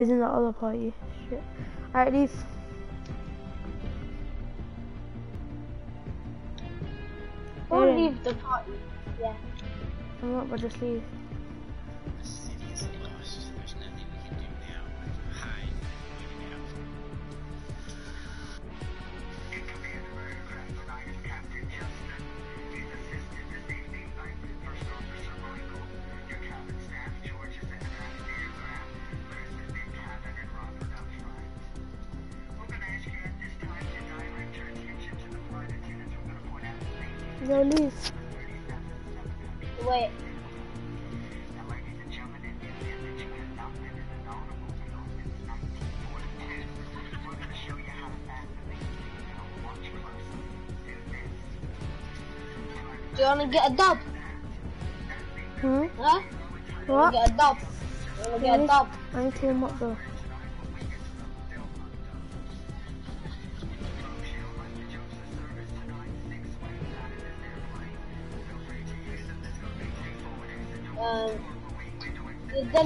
He's in the other party. Shit. Alright, leave. Or leave the party. Yeah. I'm not, but just leave. Wait. Do you wanna get a dub? Hmm? Huh? What? get a dub? You wanna get a dub? I need to warm up though.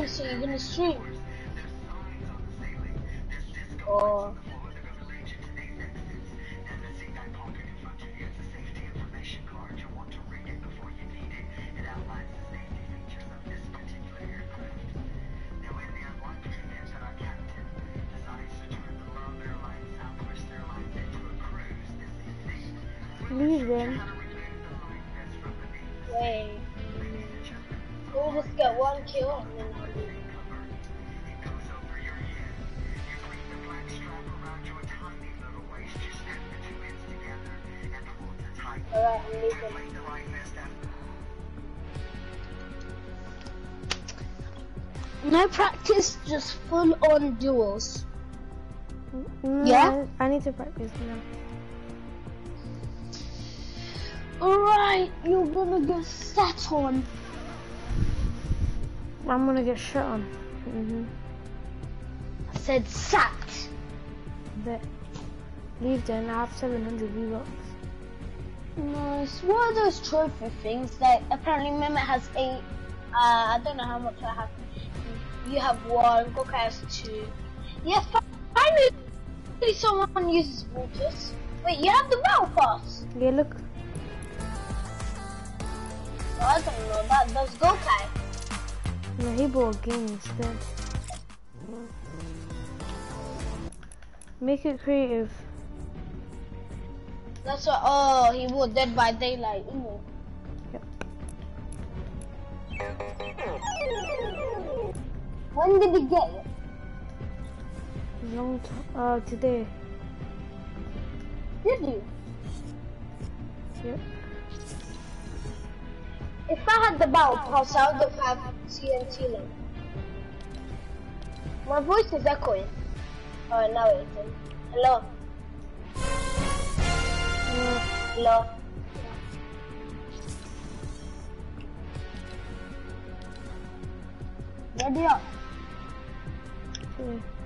So you're gonna stream? Or duels. Mm, Yeah? I, need to practice now. Alright, you're gonna get sat on. I'm gonna get shot on. Mm-hmm. I said sat. Bet. Leave then. I have 700 V-Bucks. Nice. What are those trophy things? Like apparently Mehmet has eight. Uh, I don't know how much I have. You have one. Goka has two. Yes, finally someone uses waters. Wait, you have the battle pass. Yeah, look. Oh, I don't know. That does Gokai. No, he bought a game instead. Make it creative. That's what. Oh, he bought Dead by Daylight. Ooh. Yep. When did he get it? Long time. Uh, today. Did you? Yep. If I had the battle pass, I would have had TNT link. My voice is echoing. Oh, now it isn't. Hello? Uh, Hello? Ready up. Okay.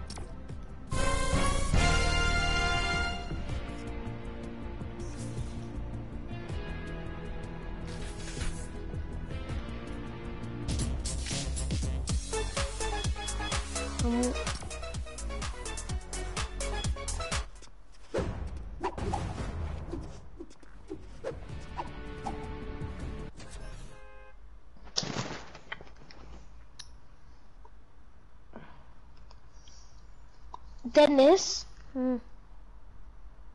Dennis, hmm.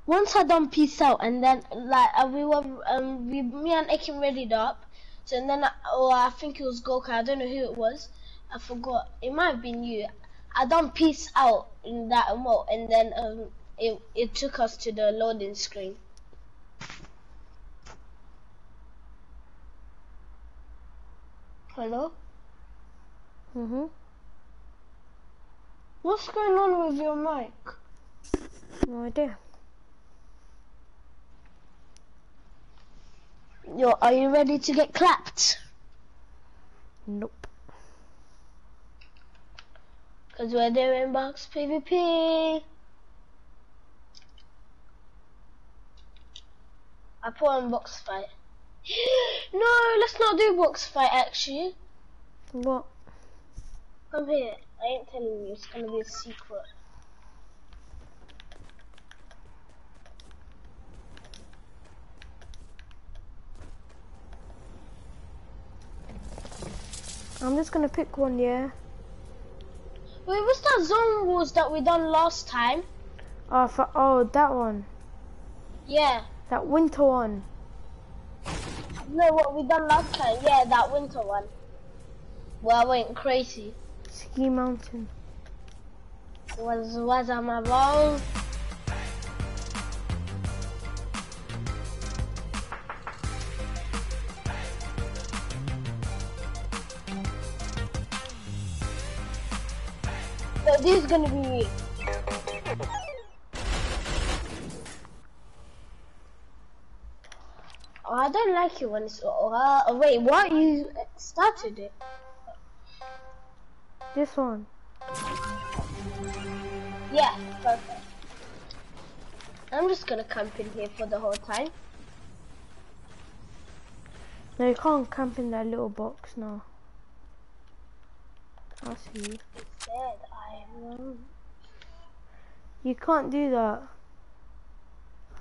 once I done peace out and then like uh, we were um we me and Akim readied up. So and then I, oh I think it was Goka, I don't know who it was. I forgot. It might have been you. I done peace out in that emote and then um it it took us to the loading screen. Hello? Mm-hmm. What's going on with your mic? No idea. Yo, are you ready to get clapped? Nope. Cause we're doing box PvP. I put on box fight. no, let's not do box fight actually. What? Come here. I ain't telling you. It's gonna be a secret. I'm just gonna pick one, yeah. Wait, what's that zone wars that we done last time? Oh, for, oh, that one. Yeah. That winter one. No, what we done last time? Yeah, that winter one. Well, I went crazy. Ski Mountain. Was was I my wrong? So this is gonna be me. Oh, I don't like it when it's. Uh, oh, wait, what? You started it? This one. Yeah, perfect. I'm just gonna camp in here for the whole time. No, you can't camp in that little box now. I see you. Said I won't. You can't do that.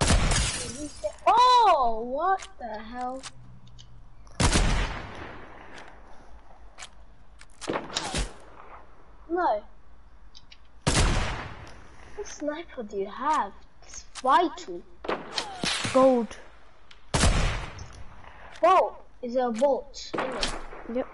Did you say- Oh, what the hell? No. What sniper do you have? It's vital. Gold. Bolt. Is it a bolt? Yep.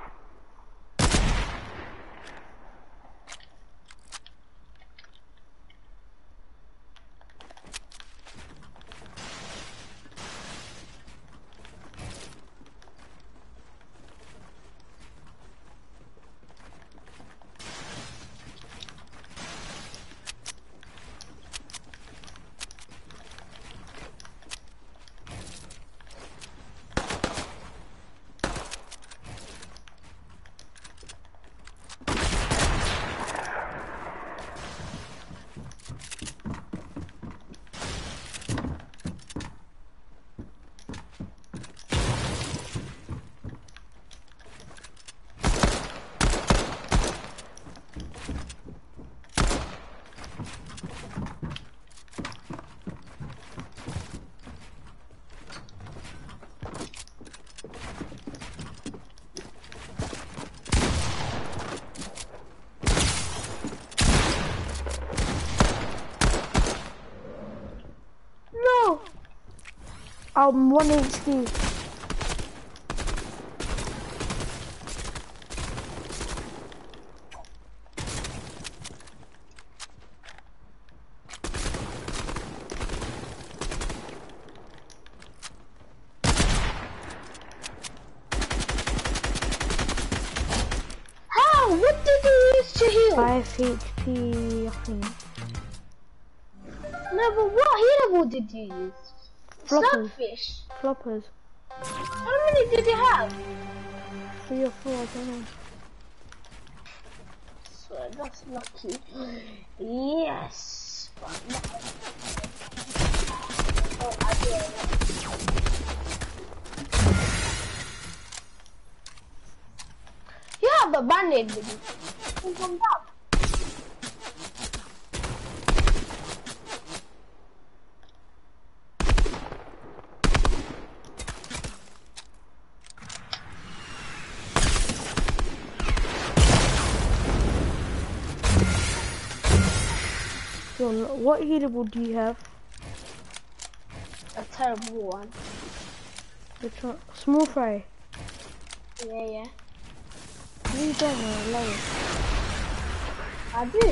No! I'm one HP. Slurpfish. Floppers. How many did you have? 3 or 4, I don't know. Swear, that's lucky. Yes. But not- Oh, I did. You have a bandage with you. You John, what healable do you have? A terrible one. Which one? Small fry. Yeah, yeah. You don't know, low. I do.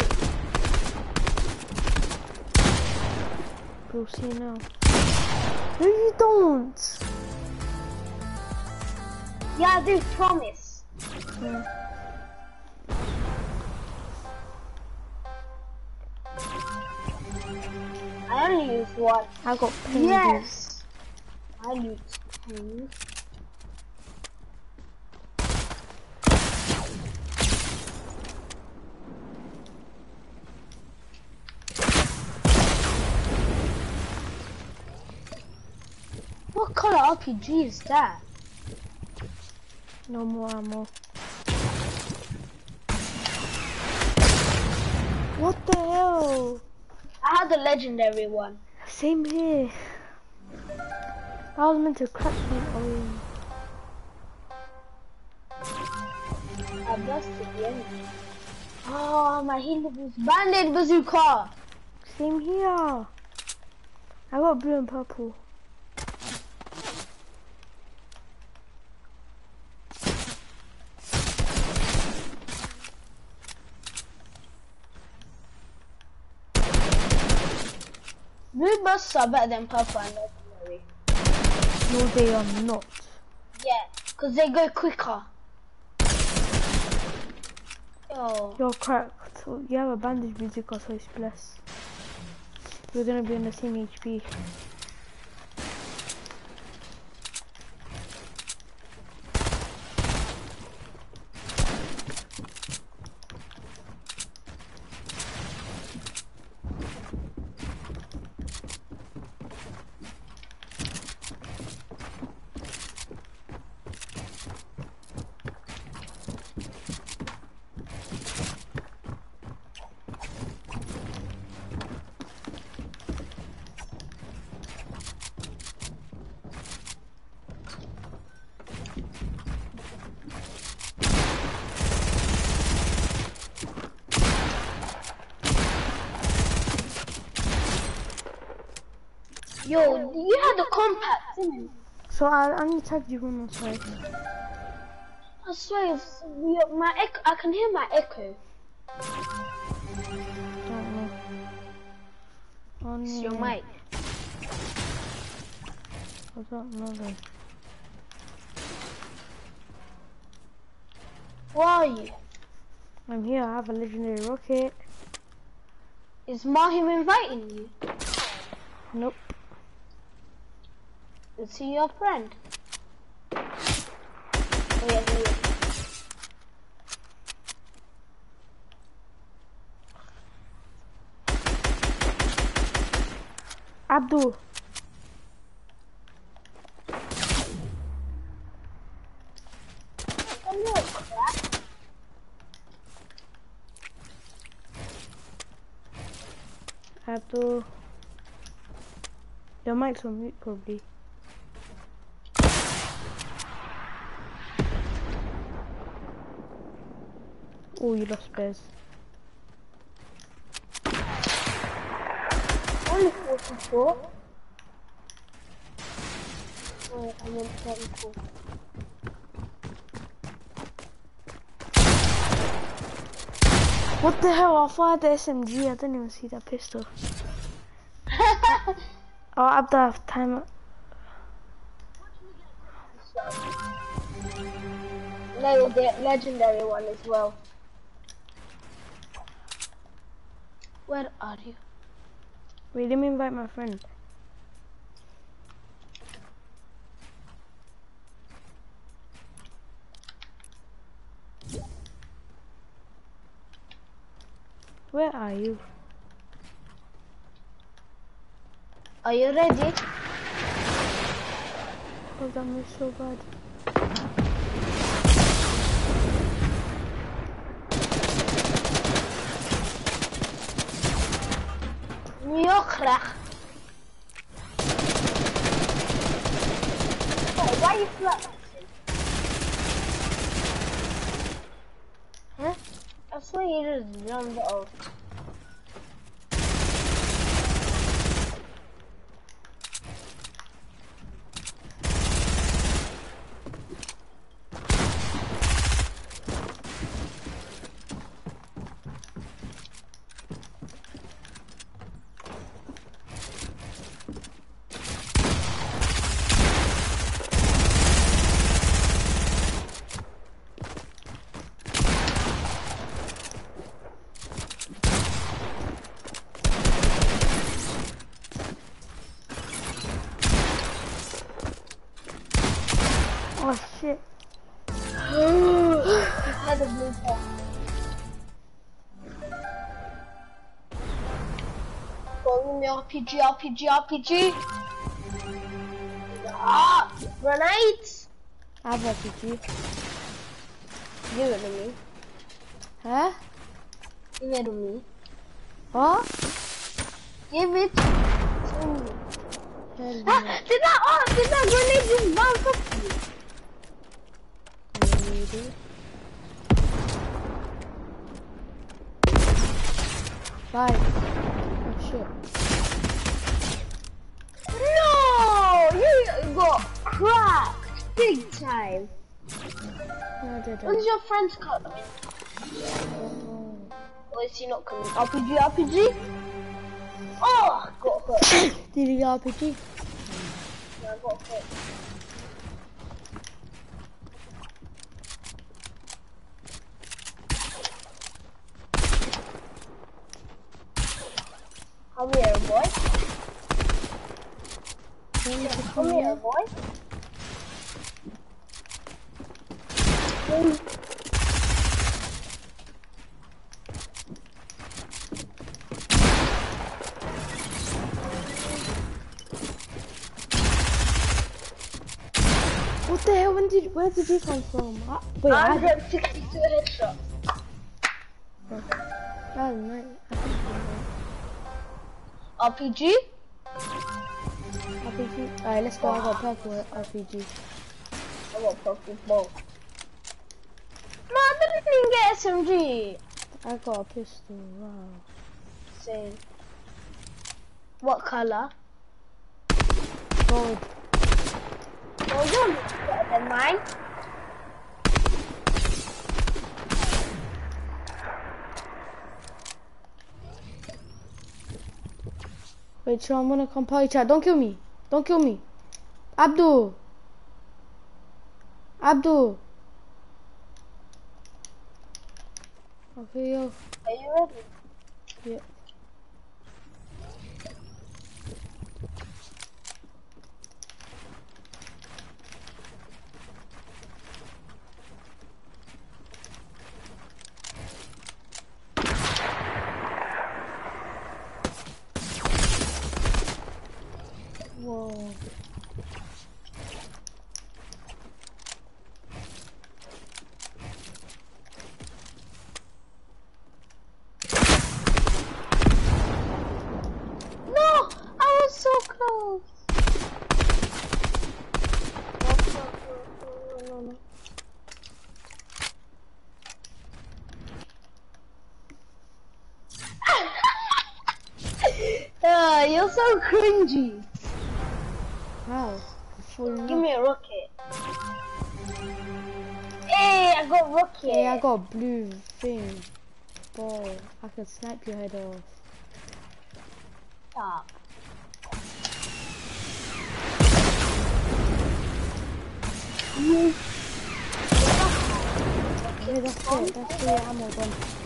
We'll see now. No, you don't. Yeah, I do. Promise. Yeah. I only use one. I got pinged. Yes. I use two. What color RPG is that? No more ammo. What the hell? I had the legendary one. Same here. I was meant to crack me. Oh, I busted the enemy. Oh, my healer was bandage bazooka. same here. I got blue and purple. Blue are better than purple and legendary. No, they are not. Yeah, because they go quicker. Oh. You're cracked. You have a bandage bazooka, so it's blessed. We're gonna be on the same HP. yo, you had the compact, didn't you? So I only tagged you one more side. I swear, my echo, I can hear my echo. Don't know. Oh, It's your mic. I don't know then. Where are you? I'm here. I have a legendary rocket. Is Mahim inviting you? Nope. Is he your friend? Oh, yeah, is. Abdul. Abdul. Your mic's on mute probably. Oh, you lost Bez. Only 44. Wait, I'm on 34. What the hell? I fired the SMG. I didn't even see that pistol. Oh, Abdul, I have time. no, you'll get legendary one as well. Where are you? Wait, let me invite my friend. Where are you? Are you ready? Oh, that was so bad. ook. Oh, waar je vlak? Huh? I swear you just jumped over. RPG, RPG, RPG. Ah, grenades. I have RPG. Give it to me. Huh? Give it to me. What? Give it to me. Ah, did that, oh, did that grenade just bounce off you? Maybe. Bye. When's your friend's coming? Oh. Or is he not coming? RPG, RPG? Oh, I got hurt. Did he get RPG? Yeah, I got hurt. Come here, boy. When did he Come here? boy. Come- What the hell? When did where did you come from? I, wait, I, 162 headshot. that was nice. I think RPG? RPG. Alright, let's go. I got purple RPG. I got purple bow. No, I didn't even get SMG. I got a pistol. Wow. Same. What color? Gold. Oh, yours is better than mine. Wait, so I'm gonna party chat. Don't kill me. Don't kill me. Abdul. Abdul. Okay, yo. Are you ready? Yeah. Whoa. No! I was so close! No, no, no, no, no. Ah, you're so cringy. How? Full Give me a rocket. Hey, I got rocket. Hey, I got a blue thing. Ball. I can snipe your head off. Stop. Okay, that's it. That's the ammo gone.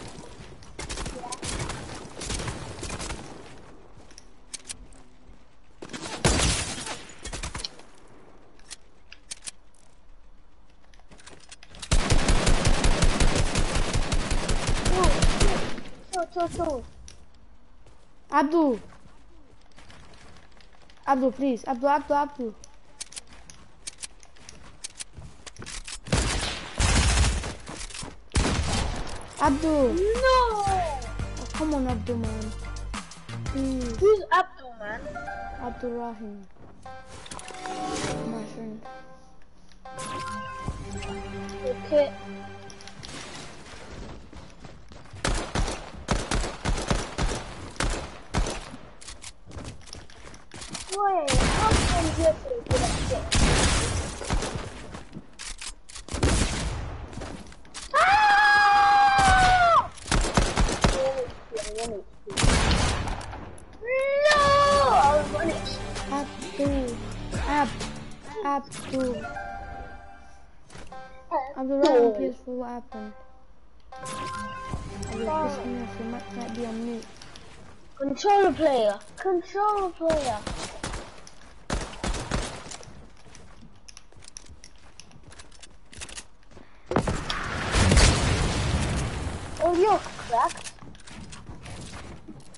So. Abdul. Abdul, please. Abdul, Abdul, Abdul. Abdul. No! Oh, come on, Abdul, man. Please. Who's Abdul, man? Abdul Rahim. My friend. Okay. You're so good at? Ah! No! I was running. Abdul. Ab. Abdul. Abdul Rahim, please, for what happened? Abdul, piss me off. Might be on mute. Controller player. Controller player. Oh, you're cracked.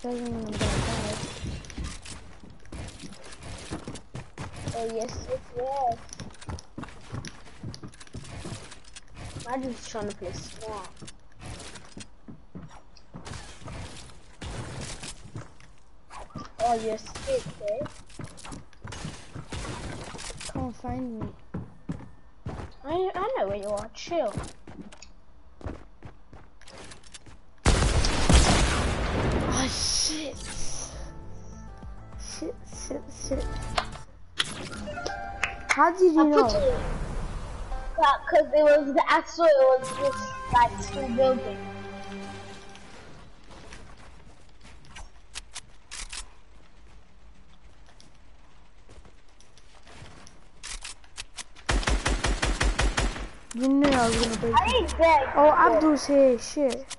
Doesn't mean I'm gonna. Oh, yes, yes, yes. I'm just trying to play smart. Oh, you're sick, eh? Can't find me. I, I know where you are. Chill. Oh shit. Shit, shit, shit. How did you I know? because it was the saw it was just like still building. You knew I was gonna break I ain't dead. Oh, Abdul's here. Shit.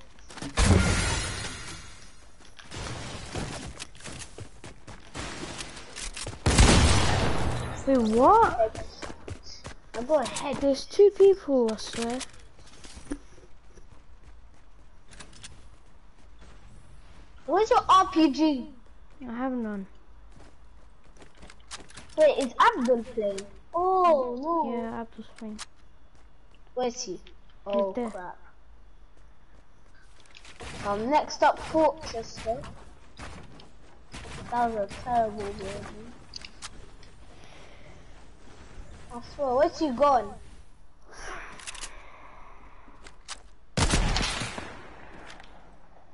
What? I got a head. There's two people, I swear. Where's your RPG? I have none. Wait, is Abdul playing? Oh no. Yeah, Abdul's playing. Where's he? Oh crap. Um, next up, Fortress. though. That was a terrible game. I swear, where's he gone?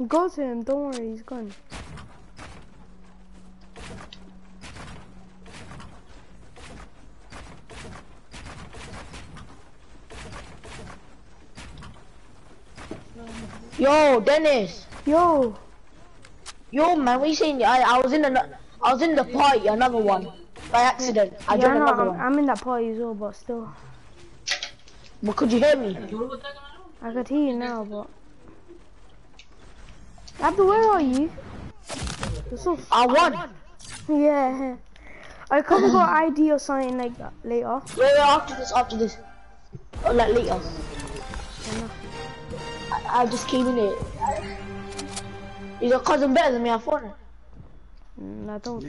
Go to him, don't worry, he's gone. Yo, Dennis. Yo, Yo, man, what you saying? I, I was in the I was in the party, another one, by accident. I yeah, joined no, another I'm, one. I'm in that party as well, but still. But could you hear me? I could hear you now, but. Abdul, where are you? You're so f- I won. yeah. I could have got ID or something like that later. Wait, wait, after this, after this. Oh, like later. I, I just came in it. Is your cousin better than me? I thought. Mm, I don't.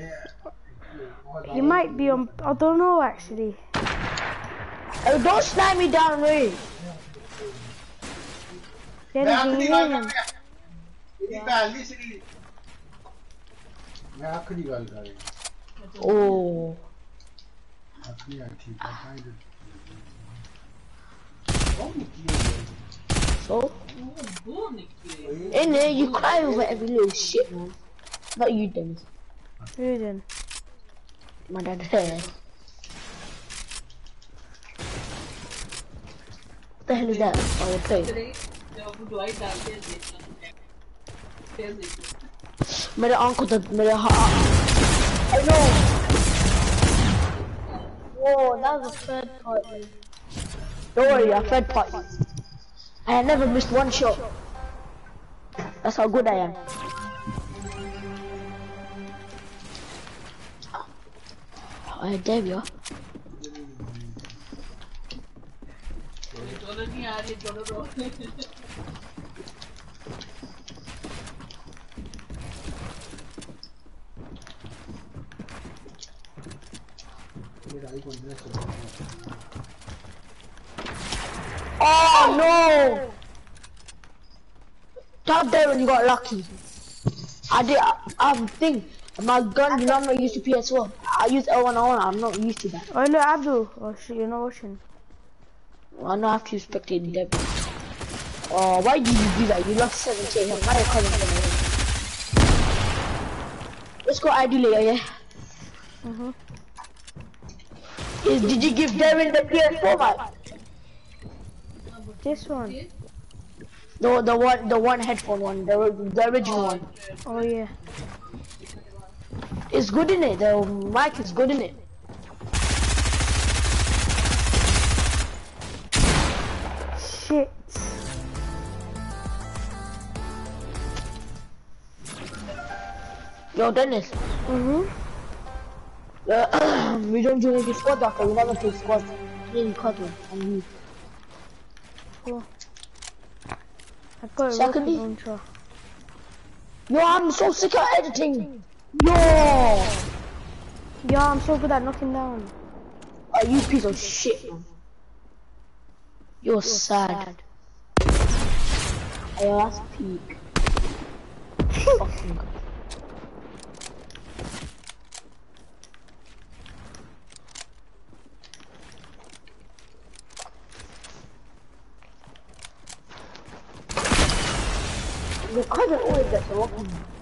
He might be on. I don't know actually. Hey, don't snipe me down, Ray. Then मैं can आखिरी you गल hear him? कर मेरी भैन नहीं सी मैं आखिरी गल कर रही Oh. आखिरी आई ठीक है find it So? In there, you cry over every little shit, man. Not you, Dennis. Who then? My dad. what the hell is that? I will play. मेरे आंखों तक मेरे हाथ I know. Whoa, that was a third party. Don't worry, I fed party. I have never missed one shot. That's how good I am. There we are. Oh no! Top there when you got lucky. I did. I'm think my gun did not to be as well. I use L101. I'm not used to that. Oh look, Abdul. Oh shit, you're not watching. I know I have to spectate Debbie. Oh, why did you do that? You lost 17. Now you're coming for me. Let's go ID later, yeah? Mhm. Is, did you give Devin the PS4 mic? This one. The, the one, the one headphone one, the, the original one. Oh yeah. It's good in it. The mic is good in it. Shit. Yo, Dennis. Mhm. Uh, we don't join the squad after we never play squad. Me and Codwin and you. I've got a Secondly- launcher. Yo, I'm so sick of editing. Yo! Yo, I'm so good at knocking down. Are you piece of shit, man. You're, You're sad. sad. Yo, that's peak. Fucking god. The cousin always gets a rocket.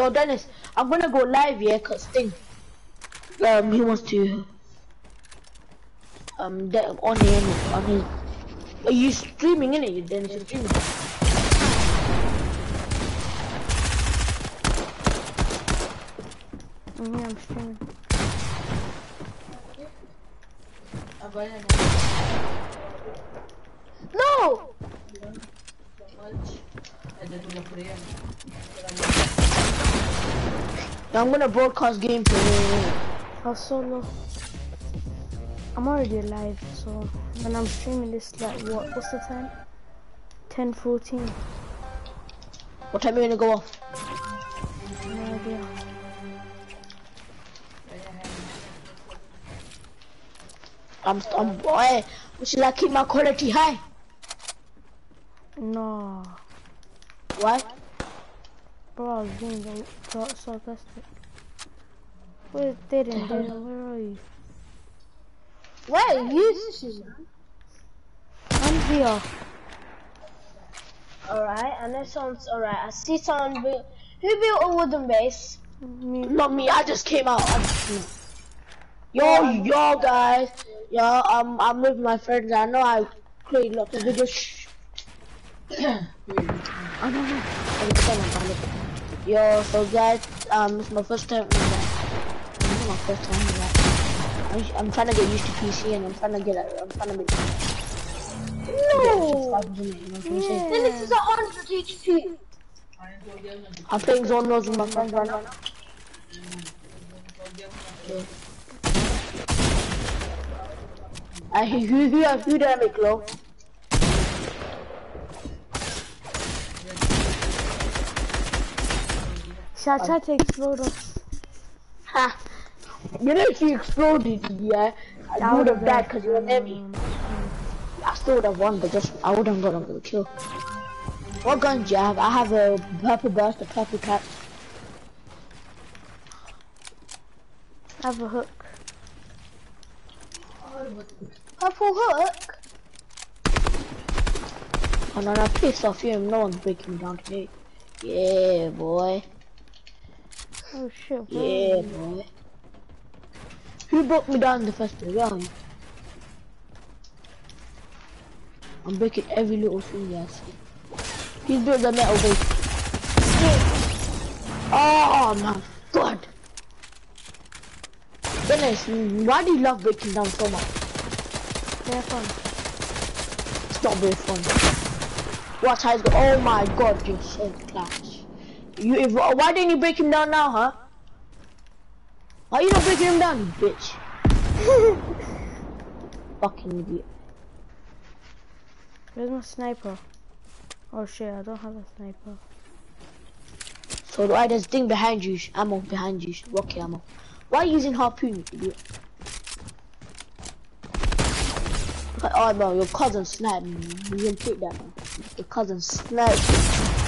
Yo, Dennis, I'm gonna go live, yeah, cause thing. Um, he wants to. Um, on the end, on his. Are you streaming in it, Dennis? You're streaming. Yeah, I'm streaming. No! I'm gonna broadcast gameplay. I'll solo. I'm already alive, so when I'm streaming this, like, what? What's the time? 10:14. What time are you gonna go off? No idea. I'm, I'm, boy. Should I keep my quality high? No, Why? Bro, I was being sarcastic. Wait, Darren, Darren, where are you? Where are you, I'm here. Alright, and that sounds alright. I see someone built. Who built a wooden base? Me, Not me. I just came out. Yo, yo, guys. Yo, I'm, I'm with my friends. I know I create lots of videos. I don't know. Yo, so guys, um, it's my first time. It's my first time. I'm, I'm trying to get used to PC and I'm trying to get. I'm trying to make. No! you saying? Then this is a hundred HP. I'm playing Zone Wars with my friends right now. Okay. I who did I make low? Shall I try to explode us? Ha! You know if you exploded, yeah, I would have died because you were me. I still would have won, but just I wouldn't have gotten the kill. What gun do you have? I have a purple burst, a purple cap. I have a hook. Purple hook. Oh no, no, piss off you. No one's breaking down today. Yeah, boy. Oh shit, bro. Yeah, boy. Who broke me down the first day? Where are you? I'm breaking every little thing I see. He's built the metal base. Oh my god! Dennis, why do you love breaking down so much? They're fun. It's not very fun. Watch how he's go. Oh my god, you're so class. You, if, why didn't you break him down now, huh? Why you not breaking him down, you bitch? Fucking idiot. Where's my sniper? Oh shit, I don't have a sniper. So why there's thing behind you, ammo behind you, rocket ammo. Why are you using harpoon, you idiot? Oh no, your cousin sniped me. You didn't take that man. Your cousin sniped me.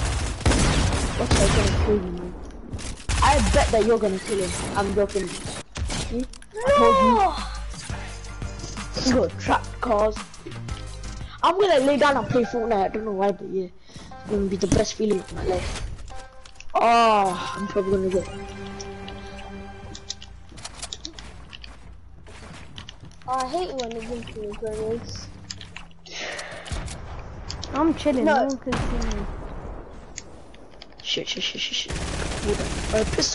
What's I gonna kill you, man? I bet that you're gonna kill him. I'm joking. See? I told you. You're trapped, cause I'm gonna lay down and play Fortnite. I don't know why, but yeah, it's gonna be the best feeling of my life. Oh, I'm probably gonna get. Oh, I hate when they give me grenades. I'm chilling, No. no one can see me. Shit, shit, shit, shit, shit. Hold on. Uh, piss!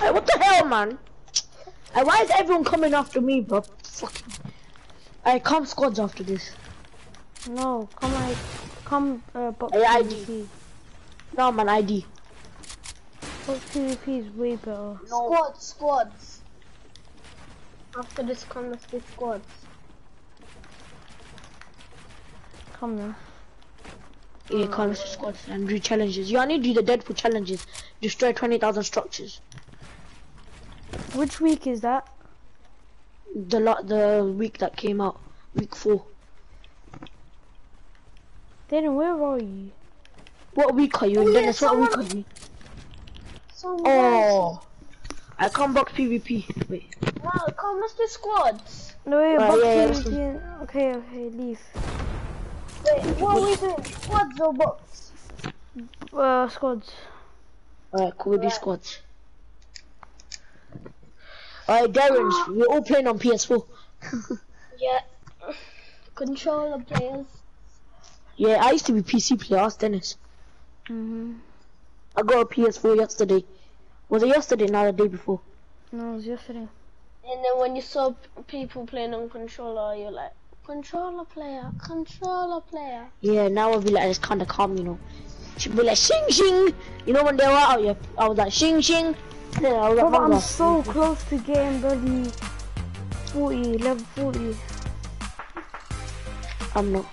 Hey, what the hell, man? Hey, why is everyone coming after me, bro? Fucking. Hey, come squads after this. No, come on, come uh, box Hey, ID. PvP. No, man, ID. Box PvP is way better. No. Squads, squads. After this come let's squads. Come now. Yeah, call us squads and do challenges. You only do the Deadpool challenges. Destroy 20,000 structures. Which week is that? The lot, the week that came out, week four. Then where are you? What week are you in? Oh, yeah, Dennis, what week are someone- you? Someone Oh, I come back PvP. Wait, Wow, come let's do squads. No, wait, Right, box yeah, yeah, you Okay, okay, leave. Wait, what are we doing? Squads or box? Uh, squads. alright, cool with these squads. Alright, Darren's, we're all playing on PS4. Yeah. Controller players. Yeah, I used to be PC player, ask Dennis. Mm-hmm. I got a PS4 yesterday. Was it yesterday? Not the day before. No, it was yesterday. And then when you saw p- people playing on controller, you're like, controller player, controller player. Yeah, now I'll be like, it's kinda calm, you know. She'll be like, shing shing! You know when they were out, yeah, I was like, shing shing! And then I was like, Bro, I'm "Manga." so close to getting bloody 40, level 40. I'm not.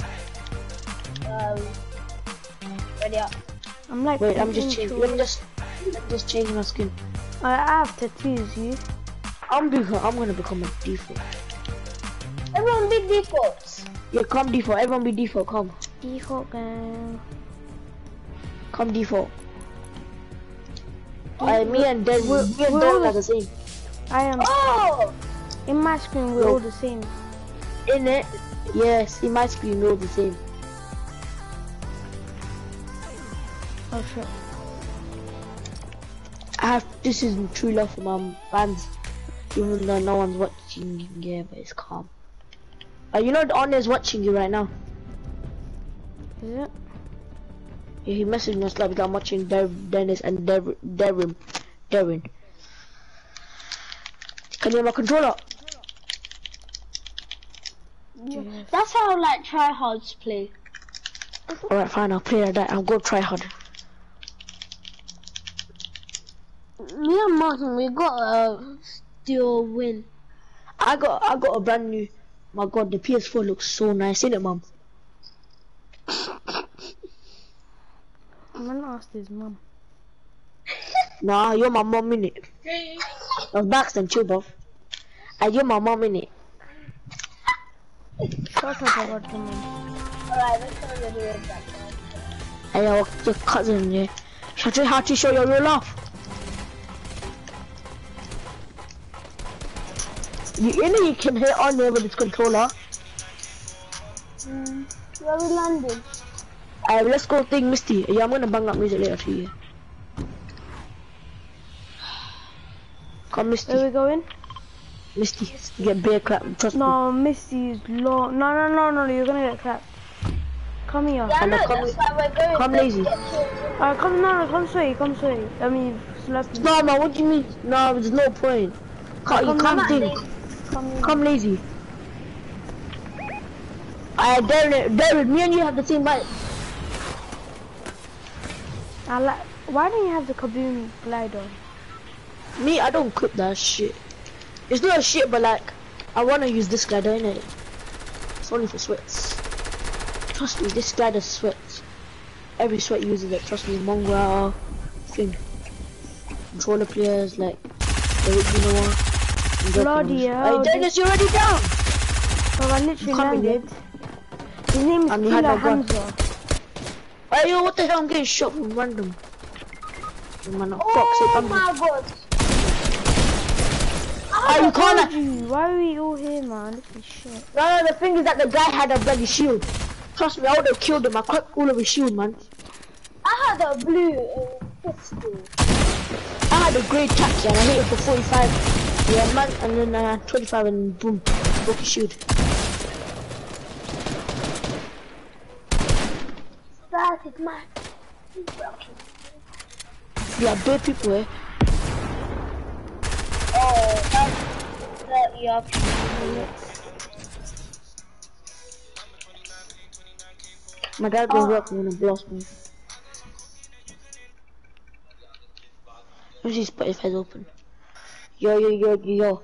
Um, ready up. I'm like, Wait, I'm just 15 changing. Let me just, let me just change my skin. I I have tattoos, you. I'm become, I'm gonna become a default. Everyone be defaults. Yeah, come default. Everyone be default. Come, Default gang. come default. Uh, me and Des, We're- me and all- are the same. I am. Oh! In my screen, we're Yo. all the same. In it, yes. In my screen, we're all the same. Oh shit. I have. This is true love for my fans, even though no one's watching. Yeah, but it's calm. Uh, you know, is watching you right now. Is it? Yeah, he messaged us like I'm watching Der Dennis and Der Darren. Darren. Can you have my controller? That's how like tryhards play. Alright, fine, I'll play like that. I'll go try Me and Martin, we got a still win. I got I got a brand new my god the PS4 looks so nice, innit mum? I'm gonna ask his mum. Nah, you're my mum innit. That's Baxter chill bro. And you're my mum innit. Shut up about the mum. Alright, let's go to the that And your, your cousin, yeah. Shut your how to show your real love. You you know you can hit on there with this controller. Hmm, where we landed? Alright, uh, let's go thing Misty. Yeah, I'm gonna bang up music later to you. Come Misty. Where are we going? Misty. Get bear clap, trust me. No, Misty is low. No, no, no, no, you're gonna get clapped. Come here. Yeah, I Come know, come that's why we're going. come Let's lazy. get Alright, uh, come, no, no, come sway, come sway. I mean, slap me. No man, what do you mean? No, there's no point. Can't, you Come can't think. Come. Come lazy. I Darren, Darren, me and you have the same mic. I like. Why don't you have the kaboom glider? Me, I don't clip that shit. It's not a shit, but like, I wanna use this glider in it. It's only for sweats. Trust me, this glider sweats. Every sweat uses it. Trust me, Mongrel, thing. Controller players like the original one. I'm joking, Bloody hell, Hey, Dennis, you're already down? Bro, I literally coming, yeah? landed. His name is And you had Killer no Hey, yo, what the hell? I'm getting shot from random. Man, fuck, Oh sake, I'm my god. Hey, you can't. You, Why are we all here, man? This is shit. No, no, the thing is that the guy had a bloody shield. Trust me, I would have killed him. I cracked all of his shield, man. I had a blue uh, pistol. I had a great taxi and I hit it for 45. Yeah, man, and then I had 25 and boom, broke his shield. That is my. Yeah, bad people, eh? Oh, that's that you have My dad was working on a blast me. Where's his Spotify's open? Yo, yo, yo, yo, yo.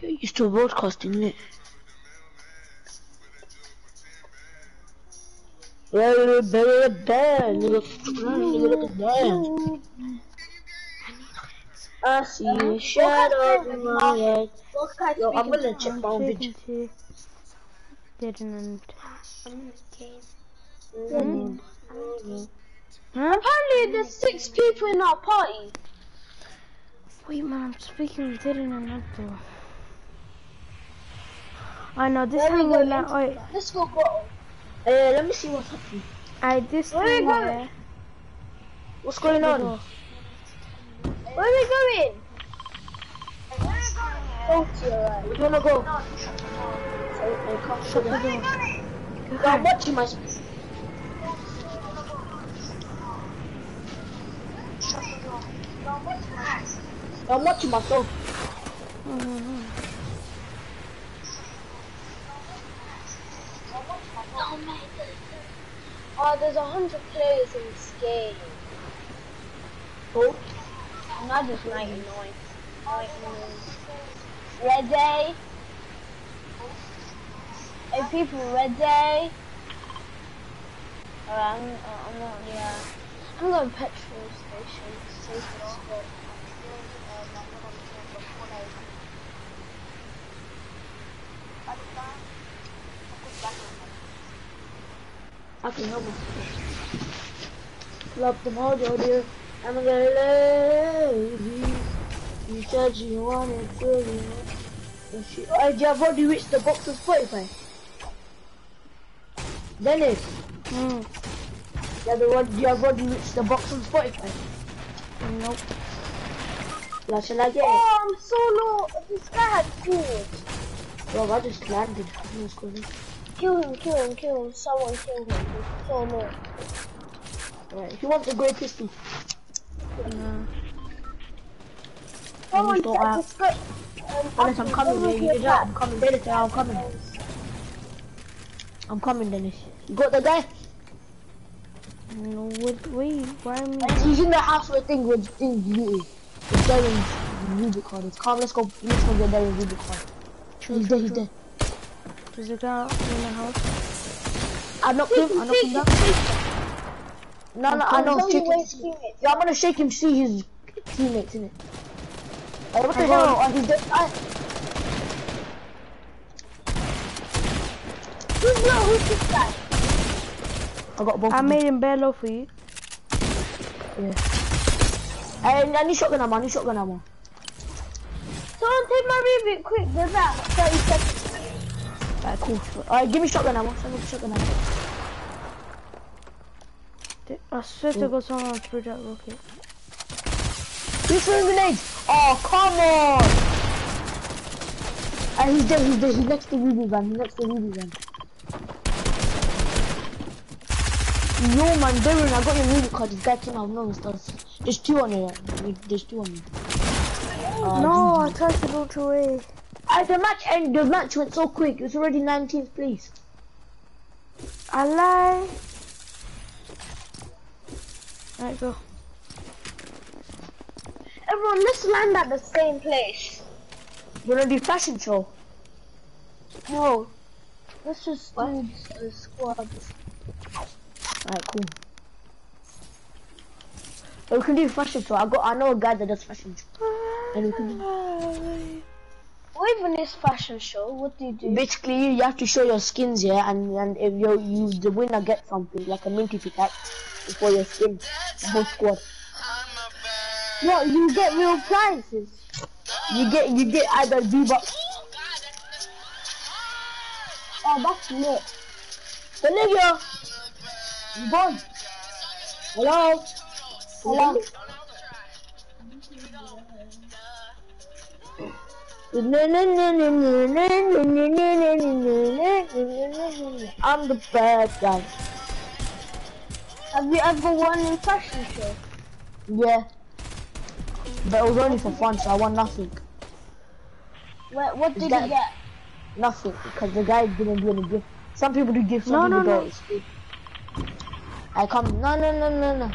You're still broadcasting, innit? Better, better, better. Nigga, nigga, look at that. I see a shadow in my head. Yo, I'm gonna check my own to Didn't. I'm cave. Mm. Huh? Apparently there's six people in our party. Wait, man, I'm speaking with Didn't and Abdul. I know this Where we time we're going? wait, Let's go bottom. Hey, let me see what's happening. I this Where we time going? What's going on? Where are we going? Go to your right. Where you wanna go? Come, shut the door. I'm watching my. I'm watching myself. Oh my god. Oh, there's a hundred players in this game. Oh, Not just 99. Ready? Hey people, ready? Alright, I'm, uh, I'm not, yeah. I'm going petrol station. Safest spot. I can help myself. Love the mojo, dear. I'm a girl lady. You said you wanted to. And she, oh, you have already reached the box of Spotify. Dennis, Hmm. you have, already, you have already reached the box of Spotify. Nope. Now, shall I get it? Oh, I'm so low. This guy had food. Well, I just landed. What's going on? Kill him, kill him, kill him. Someone kill him. He's so low. Right, if you want the grey pistol, No. Someone go get out. this guy. Um, Dennis, I'm coming. someone Yeah, you did that. I'm coming. Dennis, I'm coming. I'm coming, Dennis. You got the guy? No, what, wait, why am I? He's in the house where thing with things looted. It's Darren's Rubicon. It's calm. Let's go. Let's go get Darren's Rubicon. He's dead. He's dead. There's a guy in the house. I knocked him. I knocked him down. No, no, I know. Tell me Shake where him. his teammates. Yeah, I'm gonna shake him. See his teammates in it. Hey, oh, what the hell? got Oh, he's dead. I, Who's low? Who's this guy? I got both. I made him bare low for you. Yeah. Hey, I need shotgun ammo. I need shotgun ammo. Someone take my Rubik quick. There's that. 30 seconds. Alright, cool. Alright, give me shotgun ammo. Send me shotgun ammo. Th- I swear to God, someone threw that rocket. He's throwing grenades. Oh, come on. And he's dead. He's dead. He's next to reboot van. He's next to reboot van. Yo, man, Darren, I got your reboot card. This guy came out of nowhere. There's, there's two on here. There's two on me. Uh, No, I tried to launch away. I, the match and the match went so quick. It's already 19th place. I lie. Alright, go. Everyone, let's land at the same place. We're gonna do fashion show? No. Let's just do a squad. Alright, cool. Or we can do fashion show. I got. I know a guy that does fashion show. And we can do. What even is fashion show? What do you do? Basically, you have to show your skins, yeah, and and if you you the winner gets something like a minty pack for your skin, the whole squad. What, you get real prizes? You get you get either V bucks. Oh, that's lit. Olivia, you born? Hello. Hello. I'm the bad guy. Have you ever won in fashion show? Yeah. But it was only for fun, so I won nothing. What, what did that- you get? Nothing, because the guy didn't do any gift. Some people do gifts, some No, people no, no. don't. It's good. I come, no, no, no, no, no.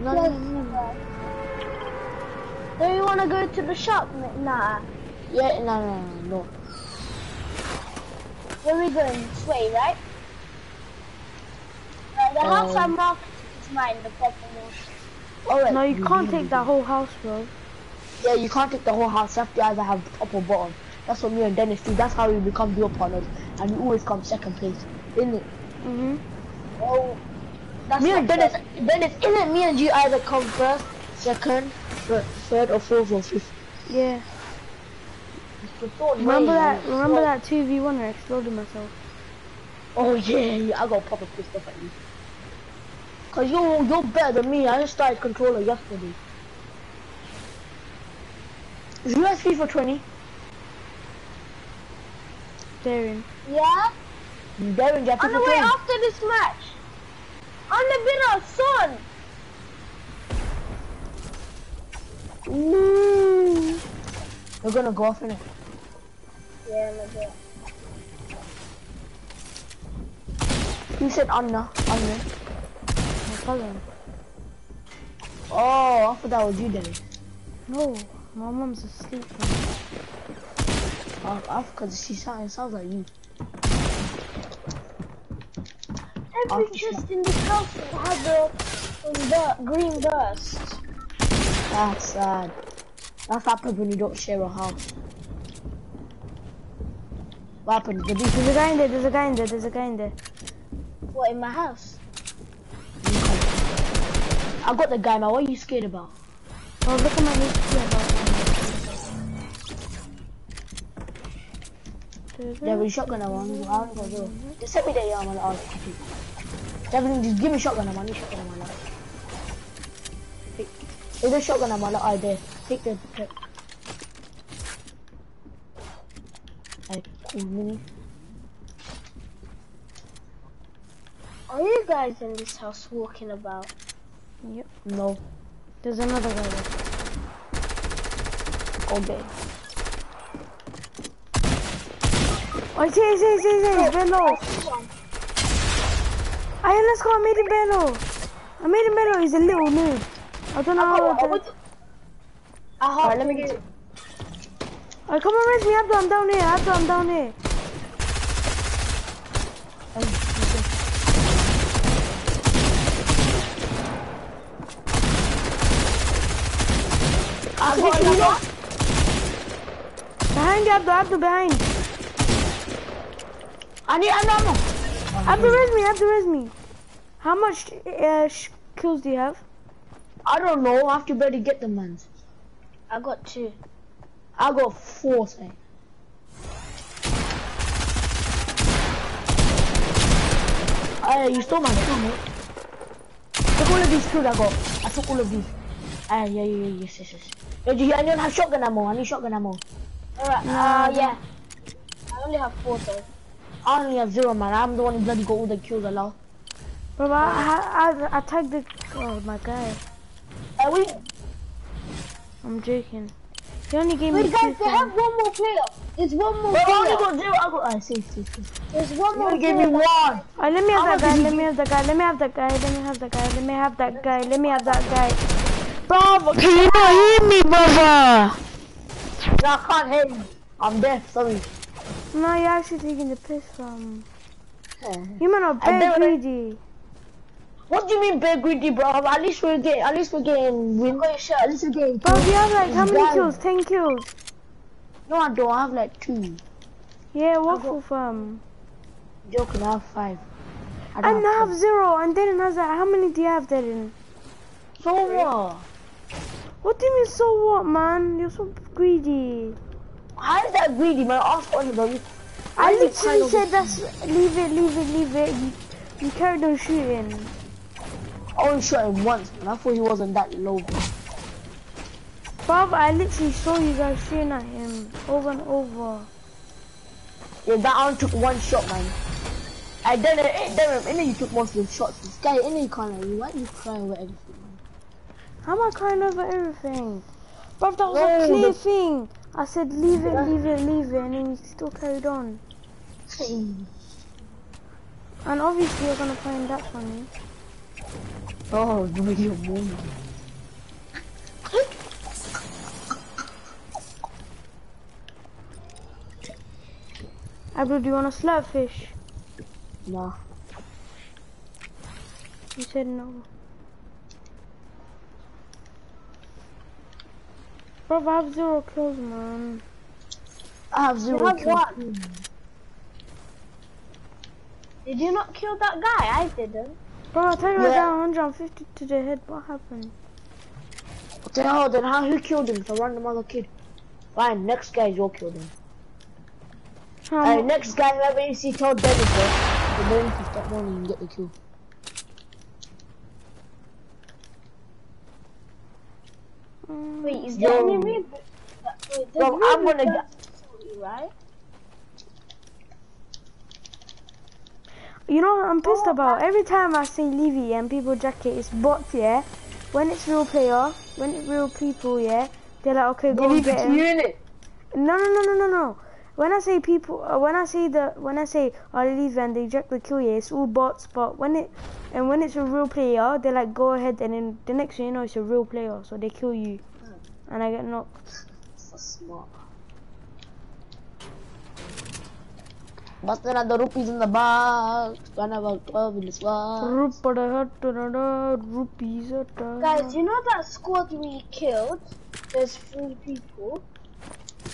No, no, no, no. Do you want to go to the shop? N- Nah. Yeah, no, no, no, no. Where we going? This way, right? Right The house Um, I marked is mine, the purple one. Alright. No, you can't take that whole house, bro. Yeah, you can't take the whole house. You have to either have top or bottom. That's what me and Dennis do. That's how we become duo partners, and we always come second place. Isn't it? Mhm. Oh, that's me and Dennis. Dennis, isn't me and you either come first, second, third, third or fourth or fifth? Yeah. It's so Remember that? Remember that two v one where I exploded myself. Oh yeah, yeah, I got proper pissed off at you. Cause you you're better than me. I just started controller yesterday. Is you guys FIFA 20? Darren. Yeah? Darren, you have On the way 20? after this match. On the bit of son. Ooh. We're gonna go off in it. Yeah, a bit. You said Anna, Anna. My cousin. Oh, I thought that was you, Dennis. No, my mom's asleep. Oh, I because she sounds, sounds like you. Every chest in this house has the, um, green burst. That's sad. That's happens when you don't share a house. What happened? There's a guy in there. There's a guy in there. There's a guy in there. What, in my house? I got the guy, man. What are you scared about? Oh, look at my HP about. Yeah, with shotgun I want. I want. Just send me the yeah, man. I'll keep it. Devin, just give me shotgun. I want shotgun. I want. Take. Take the shotgun. I want. I there. Take the. the like. Are you guys in this house walking about? Yep. No. There's another guy there. Okay. Oh, see, see, see, see. Aye, let's go. I made him Bello. I made him Bello. He's a little noob. I don't know how to. I let me get. to- Come on, raise me. up, I'm down here. I'm down here. I got another. Behind you, Abdo, Abdo, behind. I need another. Abdo, raise me. Abdo, raise me. How much uh, sh- kills do you have? I don't know. I have to better get the man. I got two. I got four. Say. Hey, you stole my kill, mate. Took all of these kills I got. I took all of these. Ah, yeah, yeah, yeah, yes, yes, yes. Yo, do you, I don't have shotgun ammo. I need shotgun ammo. Alright, uh, yeah. I only have four though. I only have zero, man. I'm the one who bloody got all the kills allowed. Bro, I, I, I, I tagged the. Oh my guy. Hey, we. I'm joking. He only gave me Wait two they have one more player. There's one more Bro, I only player. got zero. I got. Ah, safe, safe, safe. There's one You more only gave me one. Alright, let me have How that much guy. did you Let me have that guy. Let me have that guy. Let me have that guy. Let me have that guy. Let me have that guy. Bravo, can you not hear me, brother? No, I can't hear you. I'm deaf. Sorry. No, you're actually taking the piss from. Eh. You man are I very greedy. What do you mean big greedy, bro? At least we're getting. At least we're getting. Win. Got your shirt. At least we're getting. Bro, you have like how many Guys. kills? Ten kills. No, I don't. I have like two. Yeah, waffle farm. Joking. I um, have five. I don't And I have have zero. And Darren has that. How many do you have, Darren? two. So what? What do you mean? So what, man? You're so greedy. How is that greedy, man? Ask Oliver. I Why is he literally said that's leave it, leave it, leave it. You, you carried on shooting. I only shot him once, man. I thought he wasn't that low. Bro. Bob, I literally saw you guys shooting at him over and over. Yeah, that only took one shot, man. I did it. eh, and then you took most of the shots. This guy, you can't like, why are you crying over everything, man? How am I crying over everything? Bob, that was No, a clear the- thing. I said leave it, leave it, leave it, and then you still carried on. And obviously you're gonna find that funny. Oh, no, you're moaning. Abdul, do you want a Slurpfish? Nah. You said no. Bro, I have zero kills, man. I have zero You have kills. one. Did you not kill that guy? I didn't. Bro, I tell you I Yeah. down 150 to the head. What happened? What the hell? Then how? Who killed him? Some random other kid. Fine. Next guy, you killed him. How Alright, next guy, whoever you see, tell Dennis, bro. And then if you stop running, you get the kill. Mm, Wait, is Yo. there any reboot? Wait, Bro, I'm gonna get. salty, right? You know what I'm pissed Oh, about? Every time I see Levy and people jacket, it's bots, yeah? When it's real player, when it's real people, yeah? They're like, okay, go and get him. it. No, no, no, no, no, no. When I say people, uh, when I say the, when I say I leave and they jack the kill, yeah, it's all bots. But when it, and when it's a real player, they like go ahead and then the next thing you know, it's a real player, so they kill you, and I get knocked. So smart. Busting out the rupees in the box. One about 12 in the box. Rupees. Guys, you know that squad we killed? There's three people.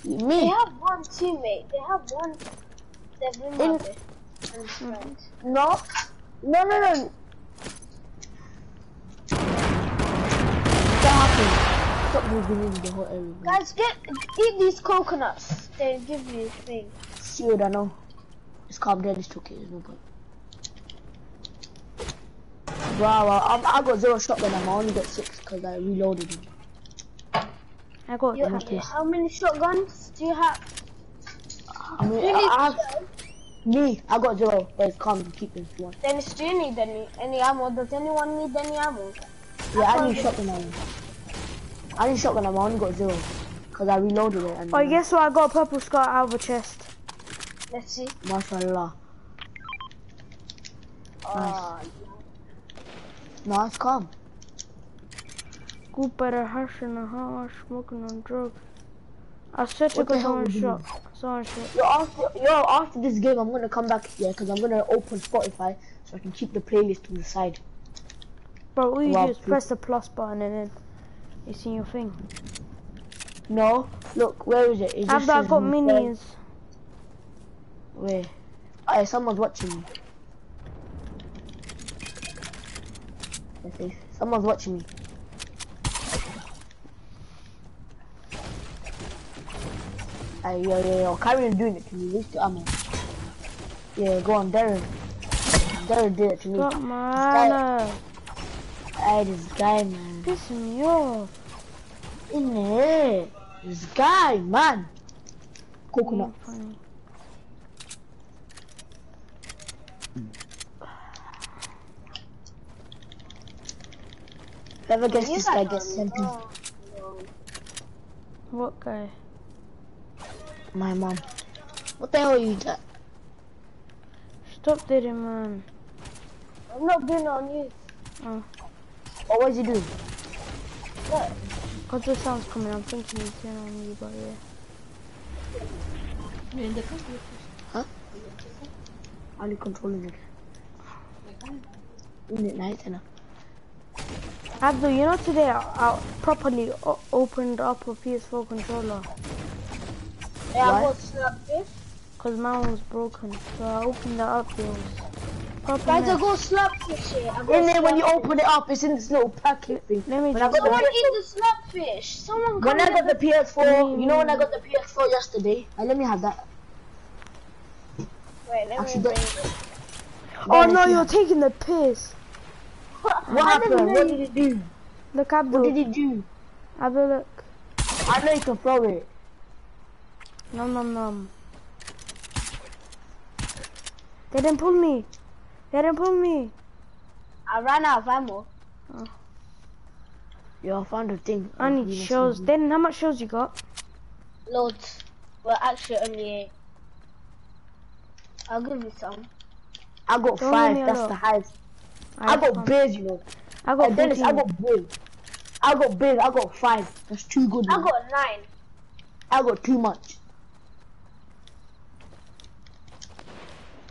They have one teammate. They have one. They've In- and his friend. No. No, no, no. Stop moving in the whole area. Guys, get eat these coconuts. They give you thing. See what I know. It's calm down, it's okay, there's no point. Wow, I, I I got zero shotgun and I only got six because I reloaded it. I got You, three. how many shotguns do you have? I mean, You I, have, me, I got zero, but it's calm, keep it if you want. Dennis, do you need any any ammo? Does anyone need any ammo? Yeah, I can't need get- shotgun ammo. I need shotgun ammo, I only got zero. Because I reloaded it and Oh, guess what? I got a purple scar out of a chest. Let's see. mashallah. Oh, No, it's calm. Go better hash and a hash, smoking on drugs. I swear to What the God, hell someone would you shot. Someone shot. Yo, after, yo, after this game, I'm gonna come back here because I'm gonna open Spotify so I can keep the playlist to the side. Bro, all you Wow, do is press the plus button and then it's in your thing. No, look, where is it? it I says got play- minions. Where? Hey, someone's watching me. Okay, someone's watching me. Hey, yo, yo, yo, carry on doing it to me. Waste your ammo. Yeah, go on, Darren. Darren did it to me. Stop, man. uh, Hey, this guy, man. Pissing me off. In there. This guy, man. Coconut. Funny. Whoever gets you this guys guy are gets sent to. What guy? my mom. What the hell are you doing? Stop did it, man. I'm not being on you. Oh, oh what'd you do? What? Cause the sound's coming, I'm thinking he's doing on me, but yeah. You in the club? Huh? Are you controlling it? Isn't it nice enough? Abdul, you know today I, I properly o- opened up a PS4 controller Yeah, I What? got Slurpfish. because mine was broken. So I opened that up, it was proper Guys, I got Slurpfish here. I got In there, when you open it up, it's in this little packet thing. Let me When I just Someone PS4, eat the Slurpfish. Someone when I got the PS4, you know when I got the PS4 yesterday? Let me have that. Wait, let Actually, me bring that- it. Oh no, you- you're taking the piss. What happened? What did he do? Look, What did Abdul. he do? Abdul, look. I know you can throw it. Nom nom nom. They didn't pull me. They didn't pull me. I ran out of ammo. Oh. Yo, I found a thing. I need must shells. have- Then how much shells you got? Loads. Well, actually, only eight. I'll give you some. I got Don't five. That's the highest. I have got fun. bears, you know. I got Dennis, I got bears. I got bears. I got five. That's too good. I got nine. I got too much.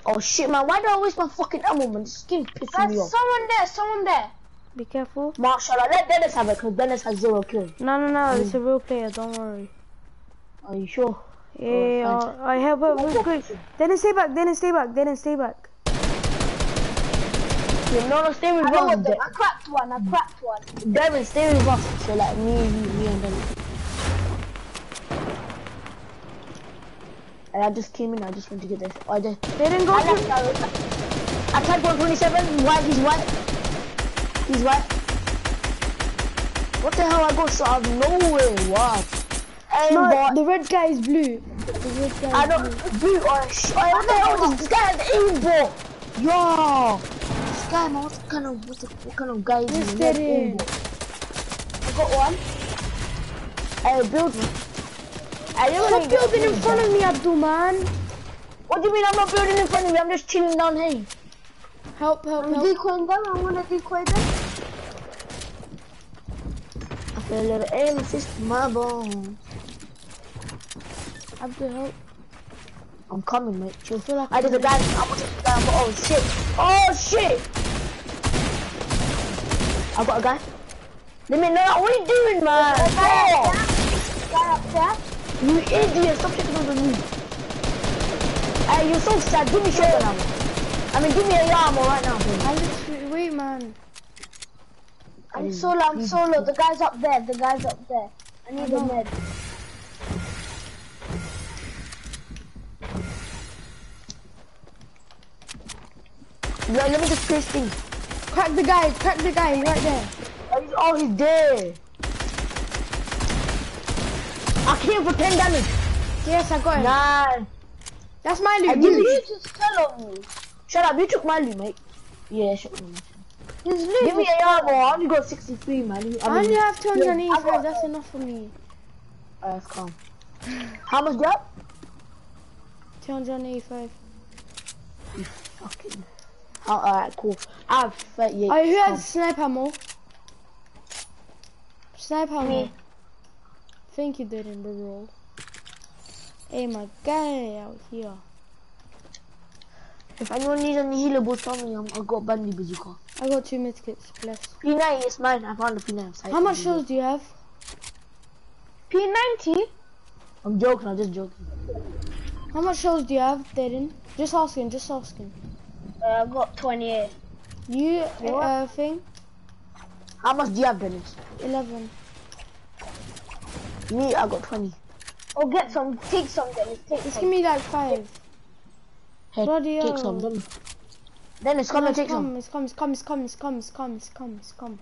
Oh shit, man. Why do I waste my fucking ammo, man? This game's pissing me off. someone there, someone there. Be careful. Mashallah, let Dennis have it, because Dennis has zero kills. No, no, no. It's a mm. real player. Don't worry. Are you sure? Yeah, Oh, yeah, I help. Wait, wait, wait. Then stay back. Then stay back. Then stay back. No, no, stay with I know us. them. I cracked one. I cracked one. Devin, stay with us. So like me, me, me and Dennis. And I just came in, I just went to get this. Oh, I just, They didn't go I left, I I tried 127, white, he's white. He's white. What the hell, I got out of nowhere, what? Hey, No, the red guy is blue. The red guy. I is don't, blue or sh- oh, what the hell this guy has aimbot? Yo, guy, man, what kind of, what, what kind of guy is Yes, he? there He is. has aimbot. I got one. Hey, build me. I don't Stop building in front of me, Abdul man. What do you mean I'm not building in front of you? I'm just chilling down here. Help, help, help. I'm help. decoying them. I want to decoy them. I feel a little aim assist my bones. Abdul, help. I'm coming, mate. Chill. feel like I did the I'm- dance. I do that. Oh shit! Oh shit! I got a guy. Let me know. What are you doing, man? Oh, Guy up there. you idiot! Stop checking over me. Hey, you're so sad. Give me shotgun ammo. I mean, give me a ammo right now, please. I literally wait, man. I'm solo. I'm solo. The guy's up there. The guy's up there. I need a med. Let me just place things. Crack the guy. Crack the guy. He's right there. Oh, he's, oh, he's dead. I killed for 10 damage. Yes, I got him. Nah. That's my I loot. give Loot. you- You just fell on me. Shut up, you took my loot, mate. Yeah, shut up. His loot Give me was a ammo, I only got 63, man. I only have I 285. got That's that. enough for me. Uh, Alright, let's come. How much do you have? 285. Fucking. Oh, alright, cool. I have 38. Oh, who has snipe ammo? Snipe ammo. Me. Think you did in the roll. Hey, my guy out here. If anyone needs any healables, tell me. I'm, I've got Bandage Bazooka. I got two medkits. Bless. P9 is mine. I found the P9 site. How much shells do you have? P90. I'm joking, I'm just joking. How much shells do you have, Darren? Just asking. Just asking. Uh, I got 28. You What? uh thing? How much do you have, Dennis? 11. Me, I got 20. Oh, get some. Take some, Dennis. Take Just some. give me like five. Hey, Bloody take hell. some, Dennis. Dennis, come no, and take it's some. come, It's come. It's come. It's come. It's come. It's come. It's come. It's come.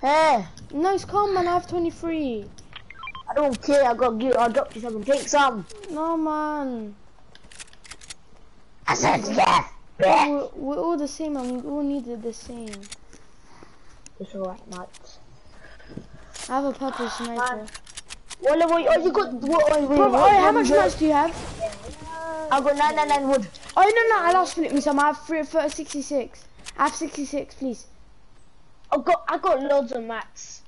Hey, No, it's come, man. I have 23. I don't care. I got give. I'll drop you something. Take some. No, man. I said yes. We're, we're all the same, and we all needed the same. It's alright, mate. I have a purple sniper. What level? Oh, you got. What, wait, wait, Bro, what oh, how much you got? match do you have? I got 999 wood. Oh, no, no, I lost split me some. I have three, for 66. I have 66, please. I got. I got loads of mats.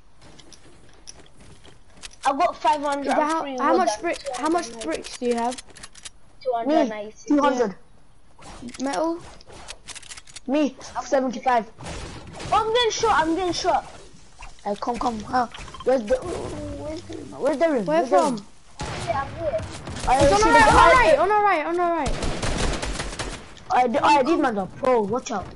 I've got 500. How, how much and brick? How much bricks do you have? Me, 296. 200. Metal? Me, 75. Oh, I'm getting shot. I'm getting shot. Hey, come, come. Uh, where's the? Where's the? Where's the room? Where Where's the room? from? Yeah, I'm here. I It's on our right, on our right, on our right, on our right. I, I, these man are pro. Watch out.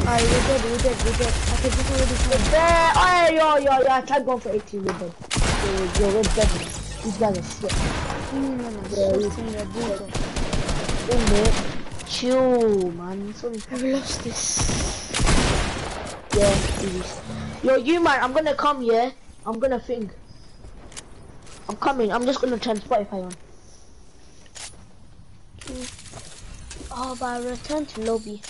Alright, we're dead, we're dead, we're dead. I can just already see. There. Oh, yo, yo, yo. I tried going for 18 with them. Yo, yo, we're dead. These guys are shit. Mm, Yeah, we- in there, brutal. In there. Chill, man. Sorry. I've lost this. Yeah, please. Yo, you man, I'm gonna come, yeah? I'm gonna think. I'm coming. I'm just gonna turn Spotify on. Oh, but I returned to lobby.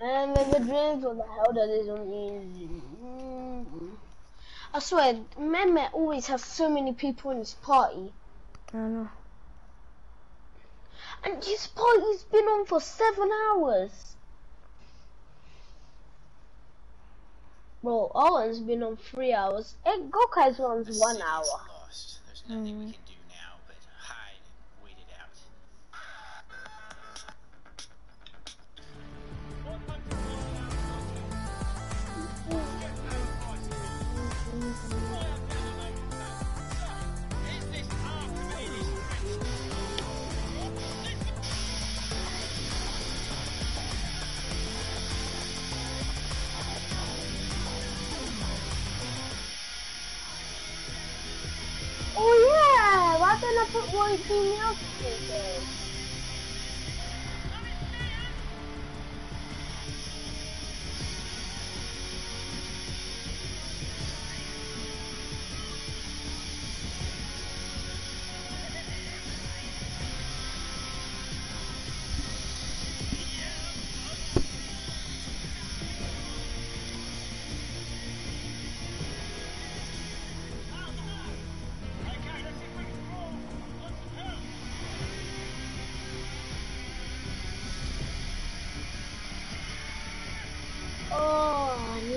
And then the dreams, what the hell does this mean? Mm. I swear, Mehmet always has so many people in his party. I don't know. And his party's been on for seven hours. Well, Owen's been on three hours. Hey, Gokai's one's one hour. Lost. There's nothing we hmm. can put one female in.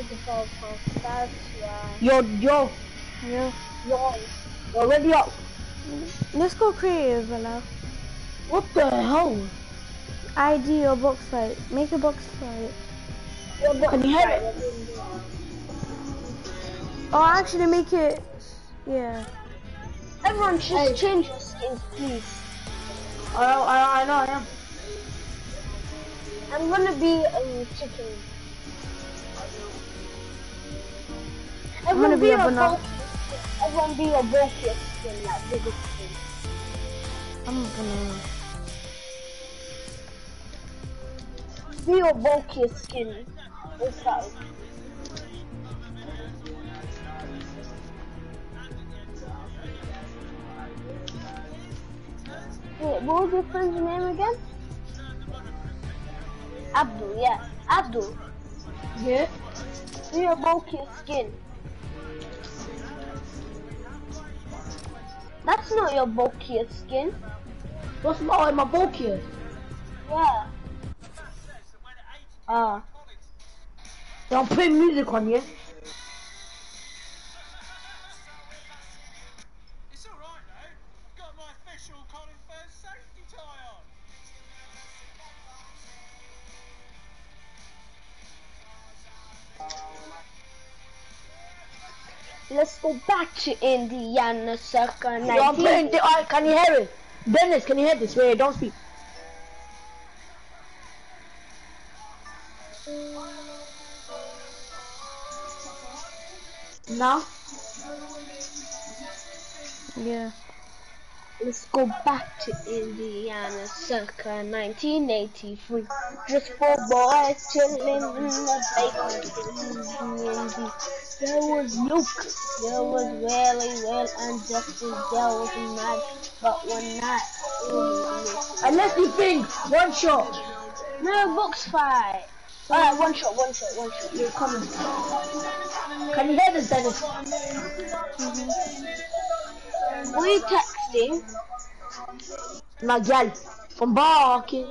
I need to fall past. That's why. Yo, yo, Yeah. yo, yo, ready up. Let's go creative, Ella. What the hell? ID or box fight. Make a box fight. Can you hear it? Oh, actually make it. Yeah. Everyone, just change your skins, please. I, I, I know, I am. I'm gonna be a chicken. I'm gonna be a banana. bulky- Everyone be a bulky skin, like bigger skin. I'm a banana. Be your bulky skin. What's that? Wait, what was your friend's name again? Abdul, yeah. Abdul. Yeah? Be your bulky skin. That's not your bulkiest skin. What's my, oh, my bulkier? Yeah. Ah. I'm putting music on, yeah? Let's go back to Indiana, circa Yo, I'm 19. putting, the, can you hear it? Dennis, can you hear this? Wait, don't speak. No? Yeah. Let's go back to Indiana, circa 1983. Just four boys chilling in the basement. There was Luke, there was Will, and Justin. There was Mike, but one night it was Unless you think, one shot. No box fight. Alright, one shot, one shot, one shot. You're coming. Can you hear this, Dennis? Were you texting? My Barking.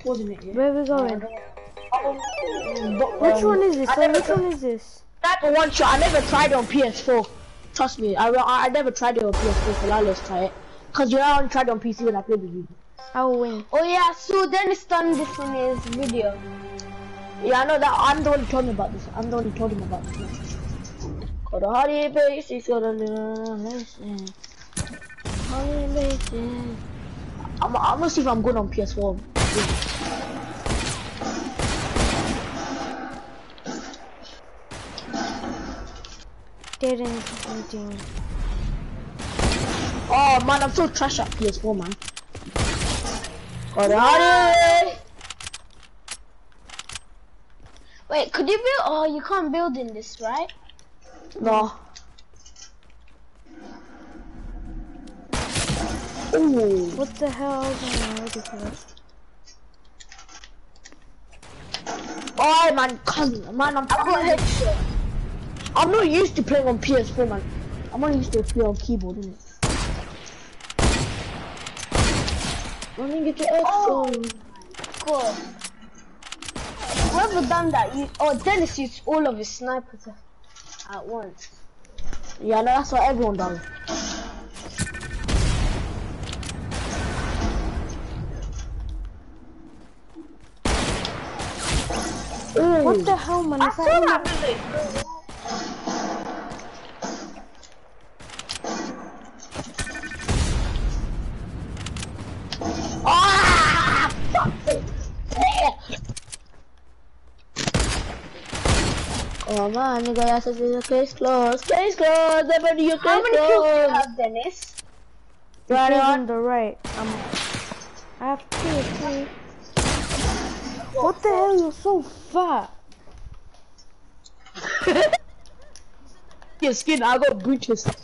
Pausing it, yeah? Where we going? But, Which um, one is this? I which one is this? tried the one shot. I never tried on PS4. Trust me, I, I, I never tried it on PS4, so now let's try it. Cause you know I only tried on PC when I played with you. I will win. Oh yeah, so then Dennis done this in his video. Yeah, I know that. I'm the one who told him about this. I'm the one who told him about this. Got a holiday base, he's got a listen. Holiday base. I'm, I'm gonna see if I'm good on PS4. Didn't anything. Oh man, I'm so trash at PS4, man. Got a holiday. Wait, could you build? Oh, you can't build in this, right? No. Ooh. What the hell? I wasn't ready for. Oh man, cousin, man, I'm, oh, got headshot. I'm not used to playing on PS4, man. I'm not used to playing on keyboard, innit? I didn't get your X Oh. God. Whoever done that, you, oh, Dennis used all of his snipers at once. Yeah, no, that's what everyone does. Ooh. What the hell, man? I Is saw that Oh man, nigga, I said the case closed. Case closed. Never do your case How many kills do you have, Dennis? Right Right on on. the right. Um, I have two, three. What the hell? You're so fat. Your skin, I got breaches.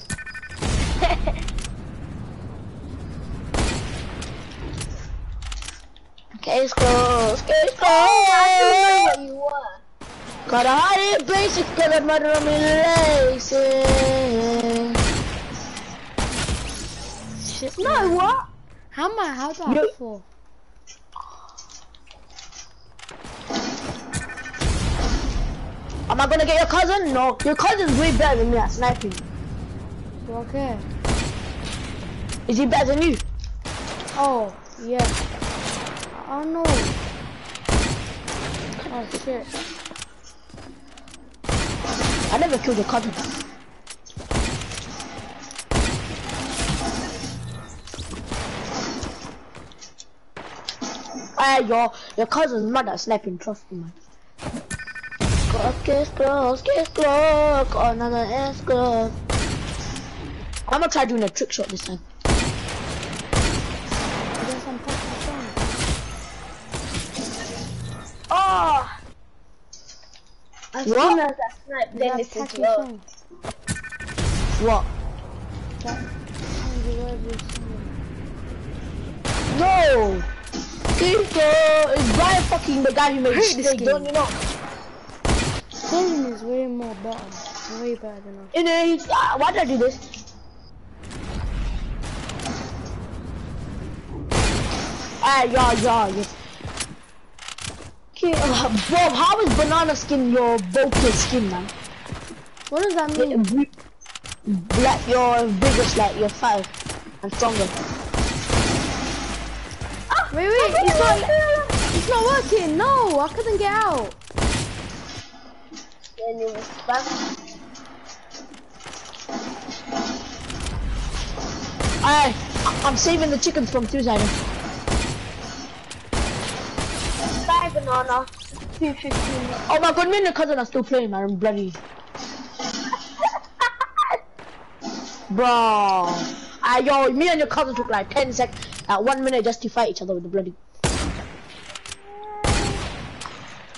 Case closed. Case Oh, I closed. didn't know what you were. Got a hot basic, murder on me laces. Shit. No, what? How am I? How do I You- fall? Am I gonna get your cousin? No. Your cousin's way better than me at sniping. Okay. Is he better than you? Oh, yeah. Oh no. Oh shit. I never killed your cousin. Ah, your your cousin's mad at sniping. Trust me, man. Got kiss another. I'm gonna try doing a trick shot this time. As What? soon as I snipe Dennis as well. What? That song you already sing. No! Kinko is Brian fucking the guy who made this Snake, don't game. you know? Singing is way more better. Way better than us. Then he's, uh, why did I do this? Ah, yeah, yeah, yeah. Okay, uh, Bob, how is banana skin your bulky skin, man? What does that mean? Like your biggest, like your fat and stronger. Wait, wait, it's not, it's not working. No, I couldn't get out. Then you. I, I'm saving the chickens from suicide. Banana. 215. Oh my god, me and the cousin are still playing, man. I'm bloody. Bro. Ah, yo, me and your cousin took like 10 sec, uh, one minute just to fight each other with the bloody.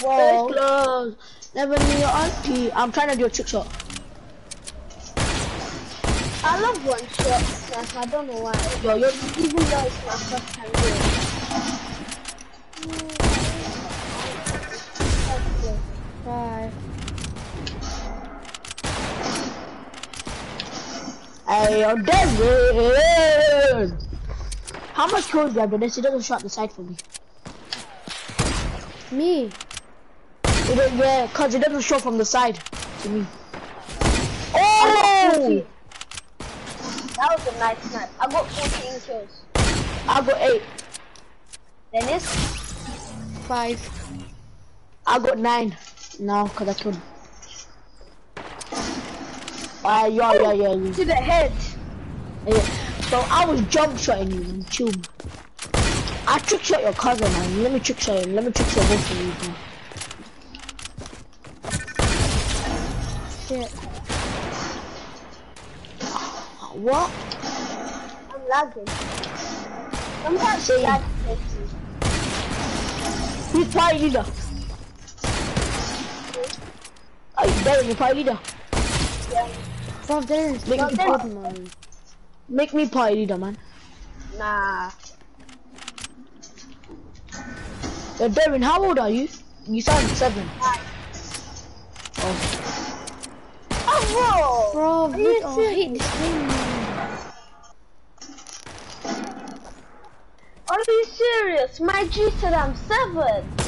Whoa. close. Never knew your auntie. I'm trying to do a trick shot. I love one shot snipe, I don't know why. Yo, yo, Even though it's my first time doing it. Bye. hey, yo, David. How much kills do you have, Dennis? He doesn't shot the side for me. Me. It Yeah, cause it doesn't show from the side to me. Oh! That was a nice snipe. I got 14 kills. I got eight. Dennis? Five. I got nine. No, cause I killed. Ah, yeah, yeah, yeah, yeah. To the head. yeah. So I was jump shotting you, man. Chill. I trick shot your cousin, man. Let me trick shot him. Let me trick shot both of you, man. Shit. What? I'm lagging. Sometimes Same. lag takes me. Who's party leader? Are you there? Your party leader? Bro, there is Make big me good, man. Make me party leader, man. Nah. Yo, Darren, how old are you? You sound seven. Oh. Oh, Bro, Are you look, oh, I hate this game, man. Are you serious? My G said I'm seven.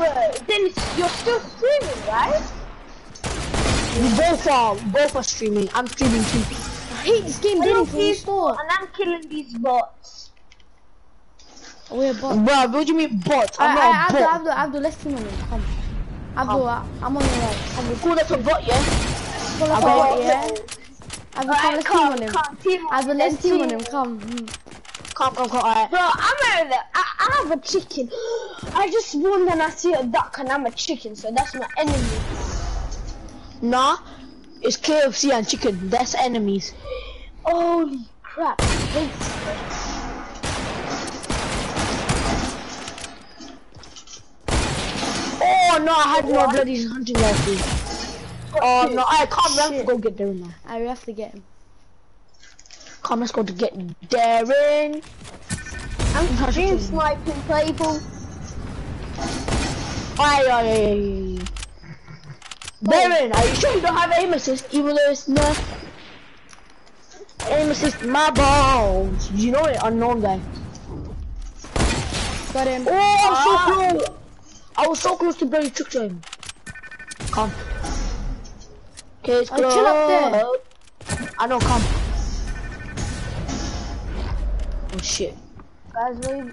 Wait, Dennis, you're still streaming, right? We both are, both are streaming. I'm streaming too. I hate this game, Hello, didn't can you? And I'm killing these bots. We're bot. Bro, what do you mean bot? I, I'm I, not a Abdul, bot. Abdul, Abdul, let's team on him. Come. Abdul, I, uh, I'm on your right. Abdul, Cool, that's a bot, yeah? pull up Abdul, right, yeah? Abdul, come, let's team on him. Come, team on Abdul, let's team on him. Come. Come, alright. Bro, I'm there. I, I have a chicken. I just spawned and I see a duck and I'm a chicken, so that's my enemy. Nah, it's KFC and chicken. That's enemies. Holy crap! This. Oh no, I had no bloody hunting rifle. Oh no, I can't. To go get Darren now. I have to get him. Come, let's go to get Darren. I'm stream sniping people. Aye, aye, aye. Darren, are you sure you don't have aim assist even though it's not aim assist my balls? You know it, unknown guy. Got him. Oh, I was so ah. close. I was so close to bloody trick him. Come. Okay, it's close. chill up there. I know, come. Oh shit. Guys, wait.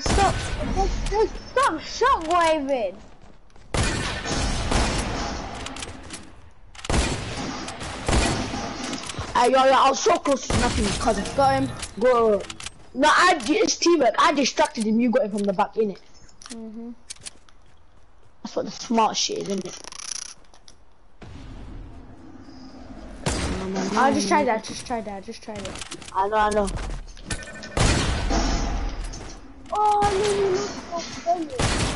Stop! Stop shockwaving! Ay, yo, yo, I was so close to nothing, cousin. Got him. Go. No, I it's teamwork. I distracted him. You got him from the back, innit? Mhm. That's what the smart shit is, innit? I'll just try that. Just try that. Just try that. I know, I know. Oh, no, no, no, stop.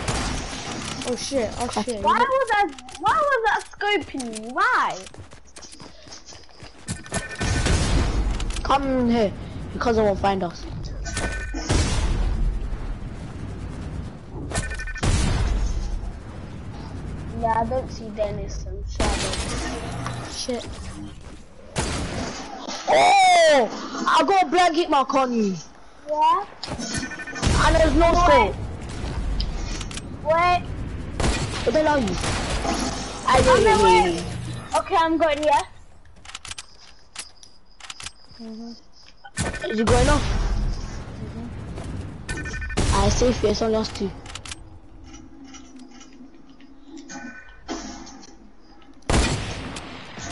Oh shit. Oh shit. Why was that? Why was that scoping me? Why? Come here. because cousin won't find us. Yeah, I don't see Dennis and Shadow. Shit. Oh! I got a black hit mark on you. Yeah. And there's no scope. Wait. What the hell are you? Ay, I'm ay, the ay, Okay, I'm going. Yeah. ay. Is it going off? Mm-hmm. I see here, it's only us two.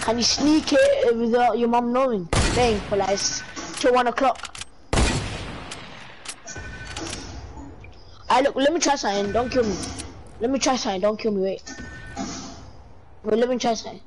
Can you sneak it without your mom knowing? Thing for like till one o'clock. I look. Let me try something. Don't kill me. Let me try something. Don't kill me. Wait. Wait. Let me try something.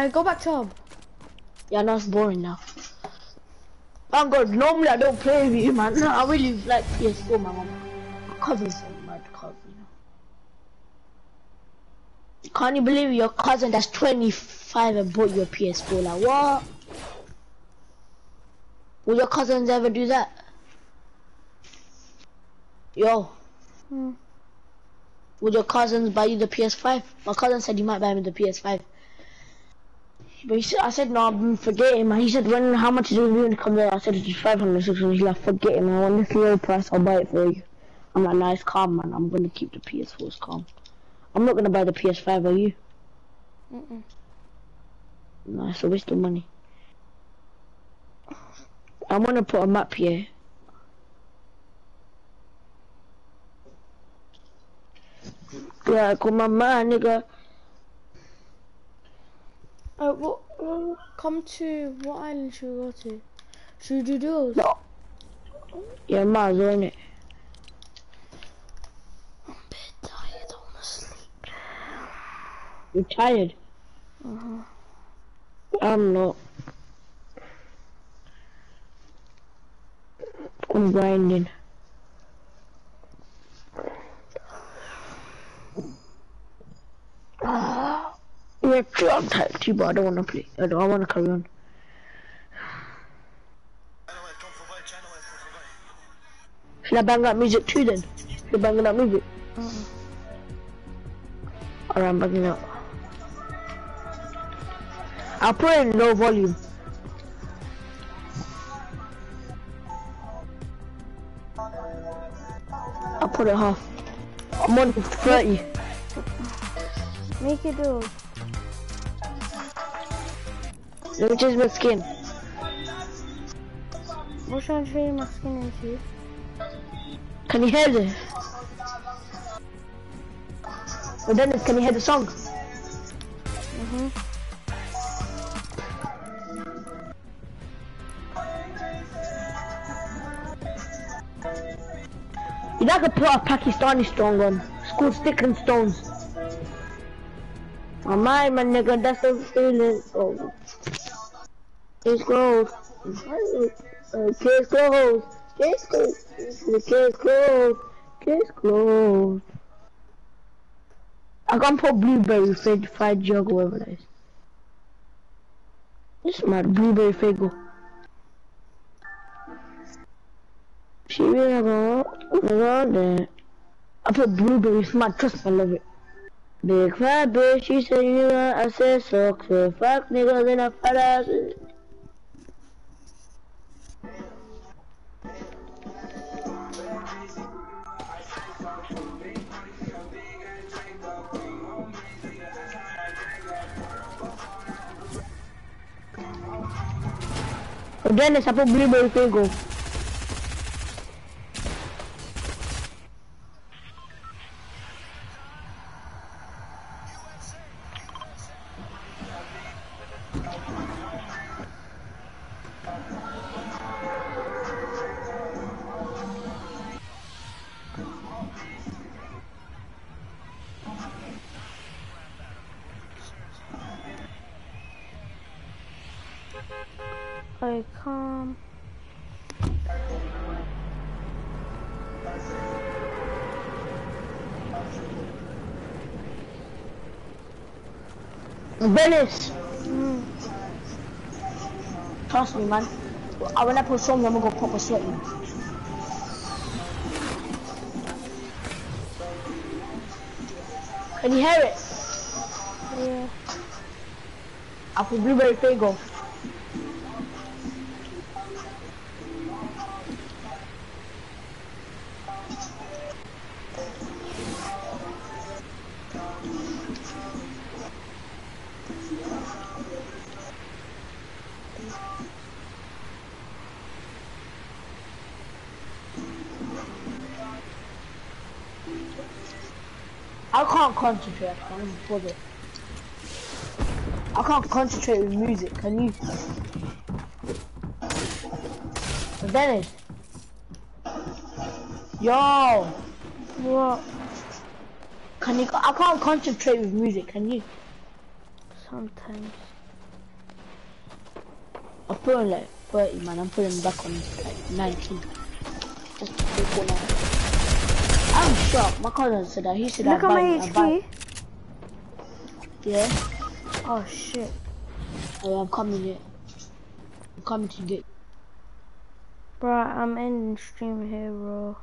Alright, go back to hub. Yeah, now it's boring now. Thank God, normally I don't play with you, man. No, I really like PS4, my mom. My cousin's a mad cousin. Can't you believe your cousin that's 25 and bought your PS4? Like, what? Will your cousins ever do that? Yo. Hmm. Would your cousins buy you the PS5? My cousin said he might buy me the PS5. But he said, I said, no, I'm forgetting. He said, when, how much is it going to come there? I said, it's 500, 600. He's like, forget it, man. When this low price, I'll buy it for you. I'm like, nice, calm, man. I'm going to keep the PS4s calm. I'm not going to buy the PS5, are you? Mm-mm. No, it's a waste of money. I'm going to put a map here. Yeah, come on, man, nigga. Uh, what? Uh, come to what island should we go to? Should we do those? No. Yeah, might as well, innit? I'm a bit tired. I. You're tired. Uh-huh. I'm not. I'm grinding. Yeah, true, I'm tired too, but I don't want to play. I don't. Want to carry on. Should I bang that music too then? Should I bang that music? Uh-uh. Alright, I'm banging up. I'll put it in low volume. I'll put it half. I'm on 30. Make it do. Let me change my skin. What should I trade my skin into? Can you hear this? Oh, Dennis, can you hear the song? Mm-hmm. You know I could put a Pakistani song on. It's called Stick and Stones. My mind, my nigga, that's the feeling. Oh. It's closed. Case closed. Case closed. Case closed. Case closed. I can put blueberry fried, fried jug or whatever that is. This is my blueberry Faygo. She really go around there. I put blueberry smart, trust me, I love it. Big fat bitch, she said you know, I said suck, so fuck niggas in a fat ass. Dennis, I put blueberry Faygo. I Dennis, Mm. trust me, man. I when I put song, I'm gonna go proper sweating. Can you hear it? Yeah. I put blueberry Faygo. Concentrate. I can't bother. I can't concentrate with music. Can you? Dennis. Yo. What? Can you? I can't concentrate with music. Can you? Sometimes. I'm putting like 30, man. I'm putting back on like 19. Just to be cool now. I'm shocked. My cousin said that he said Look at my. HP. Yeah. Oh shit. Oh, I'm coming here. I'm coming to get. Bro, I'm ending stream here, bro.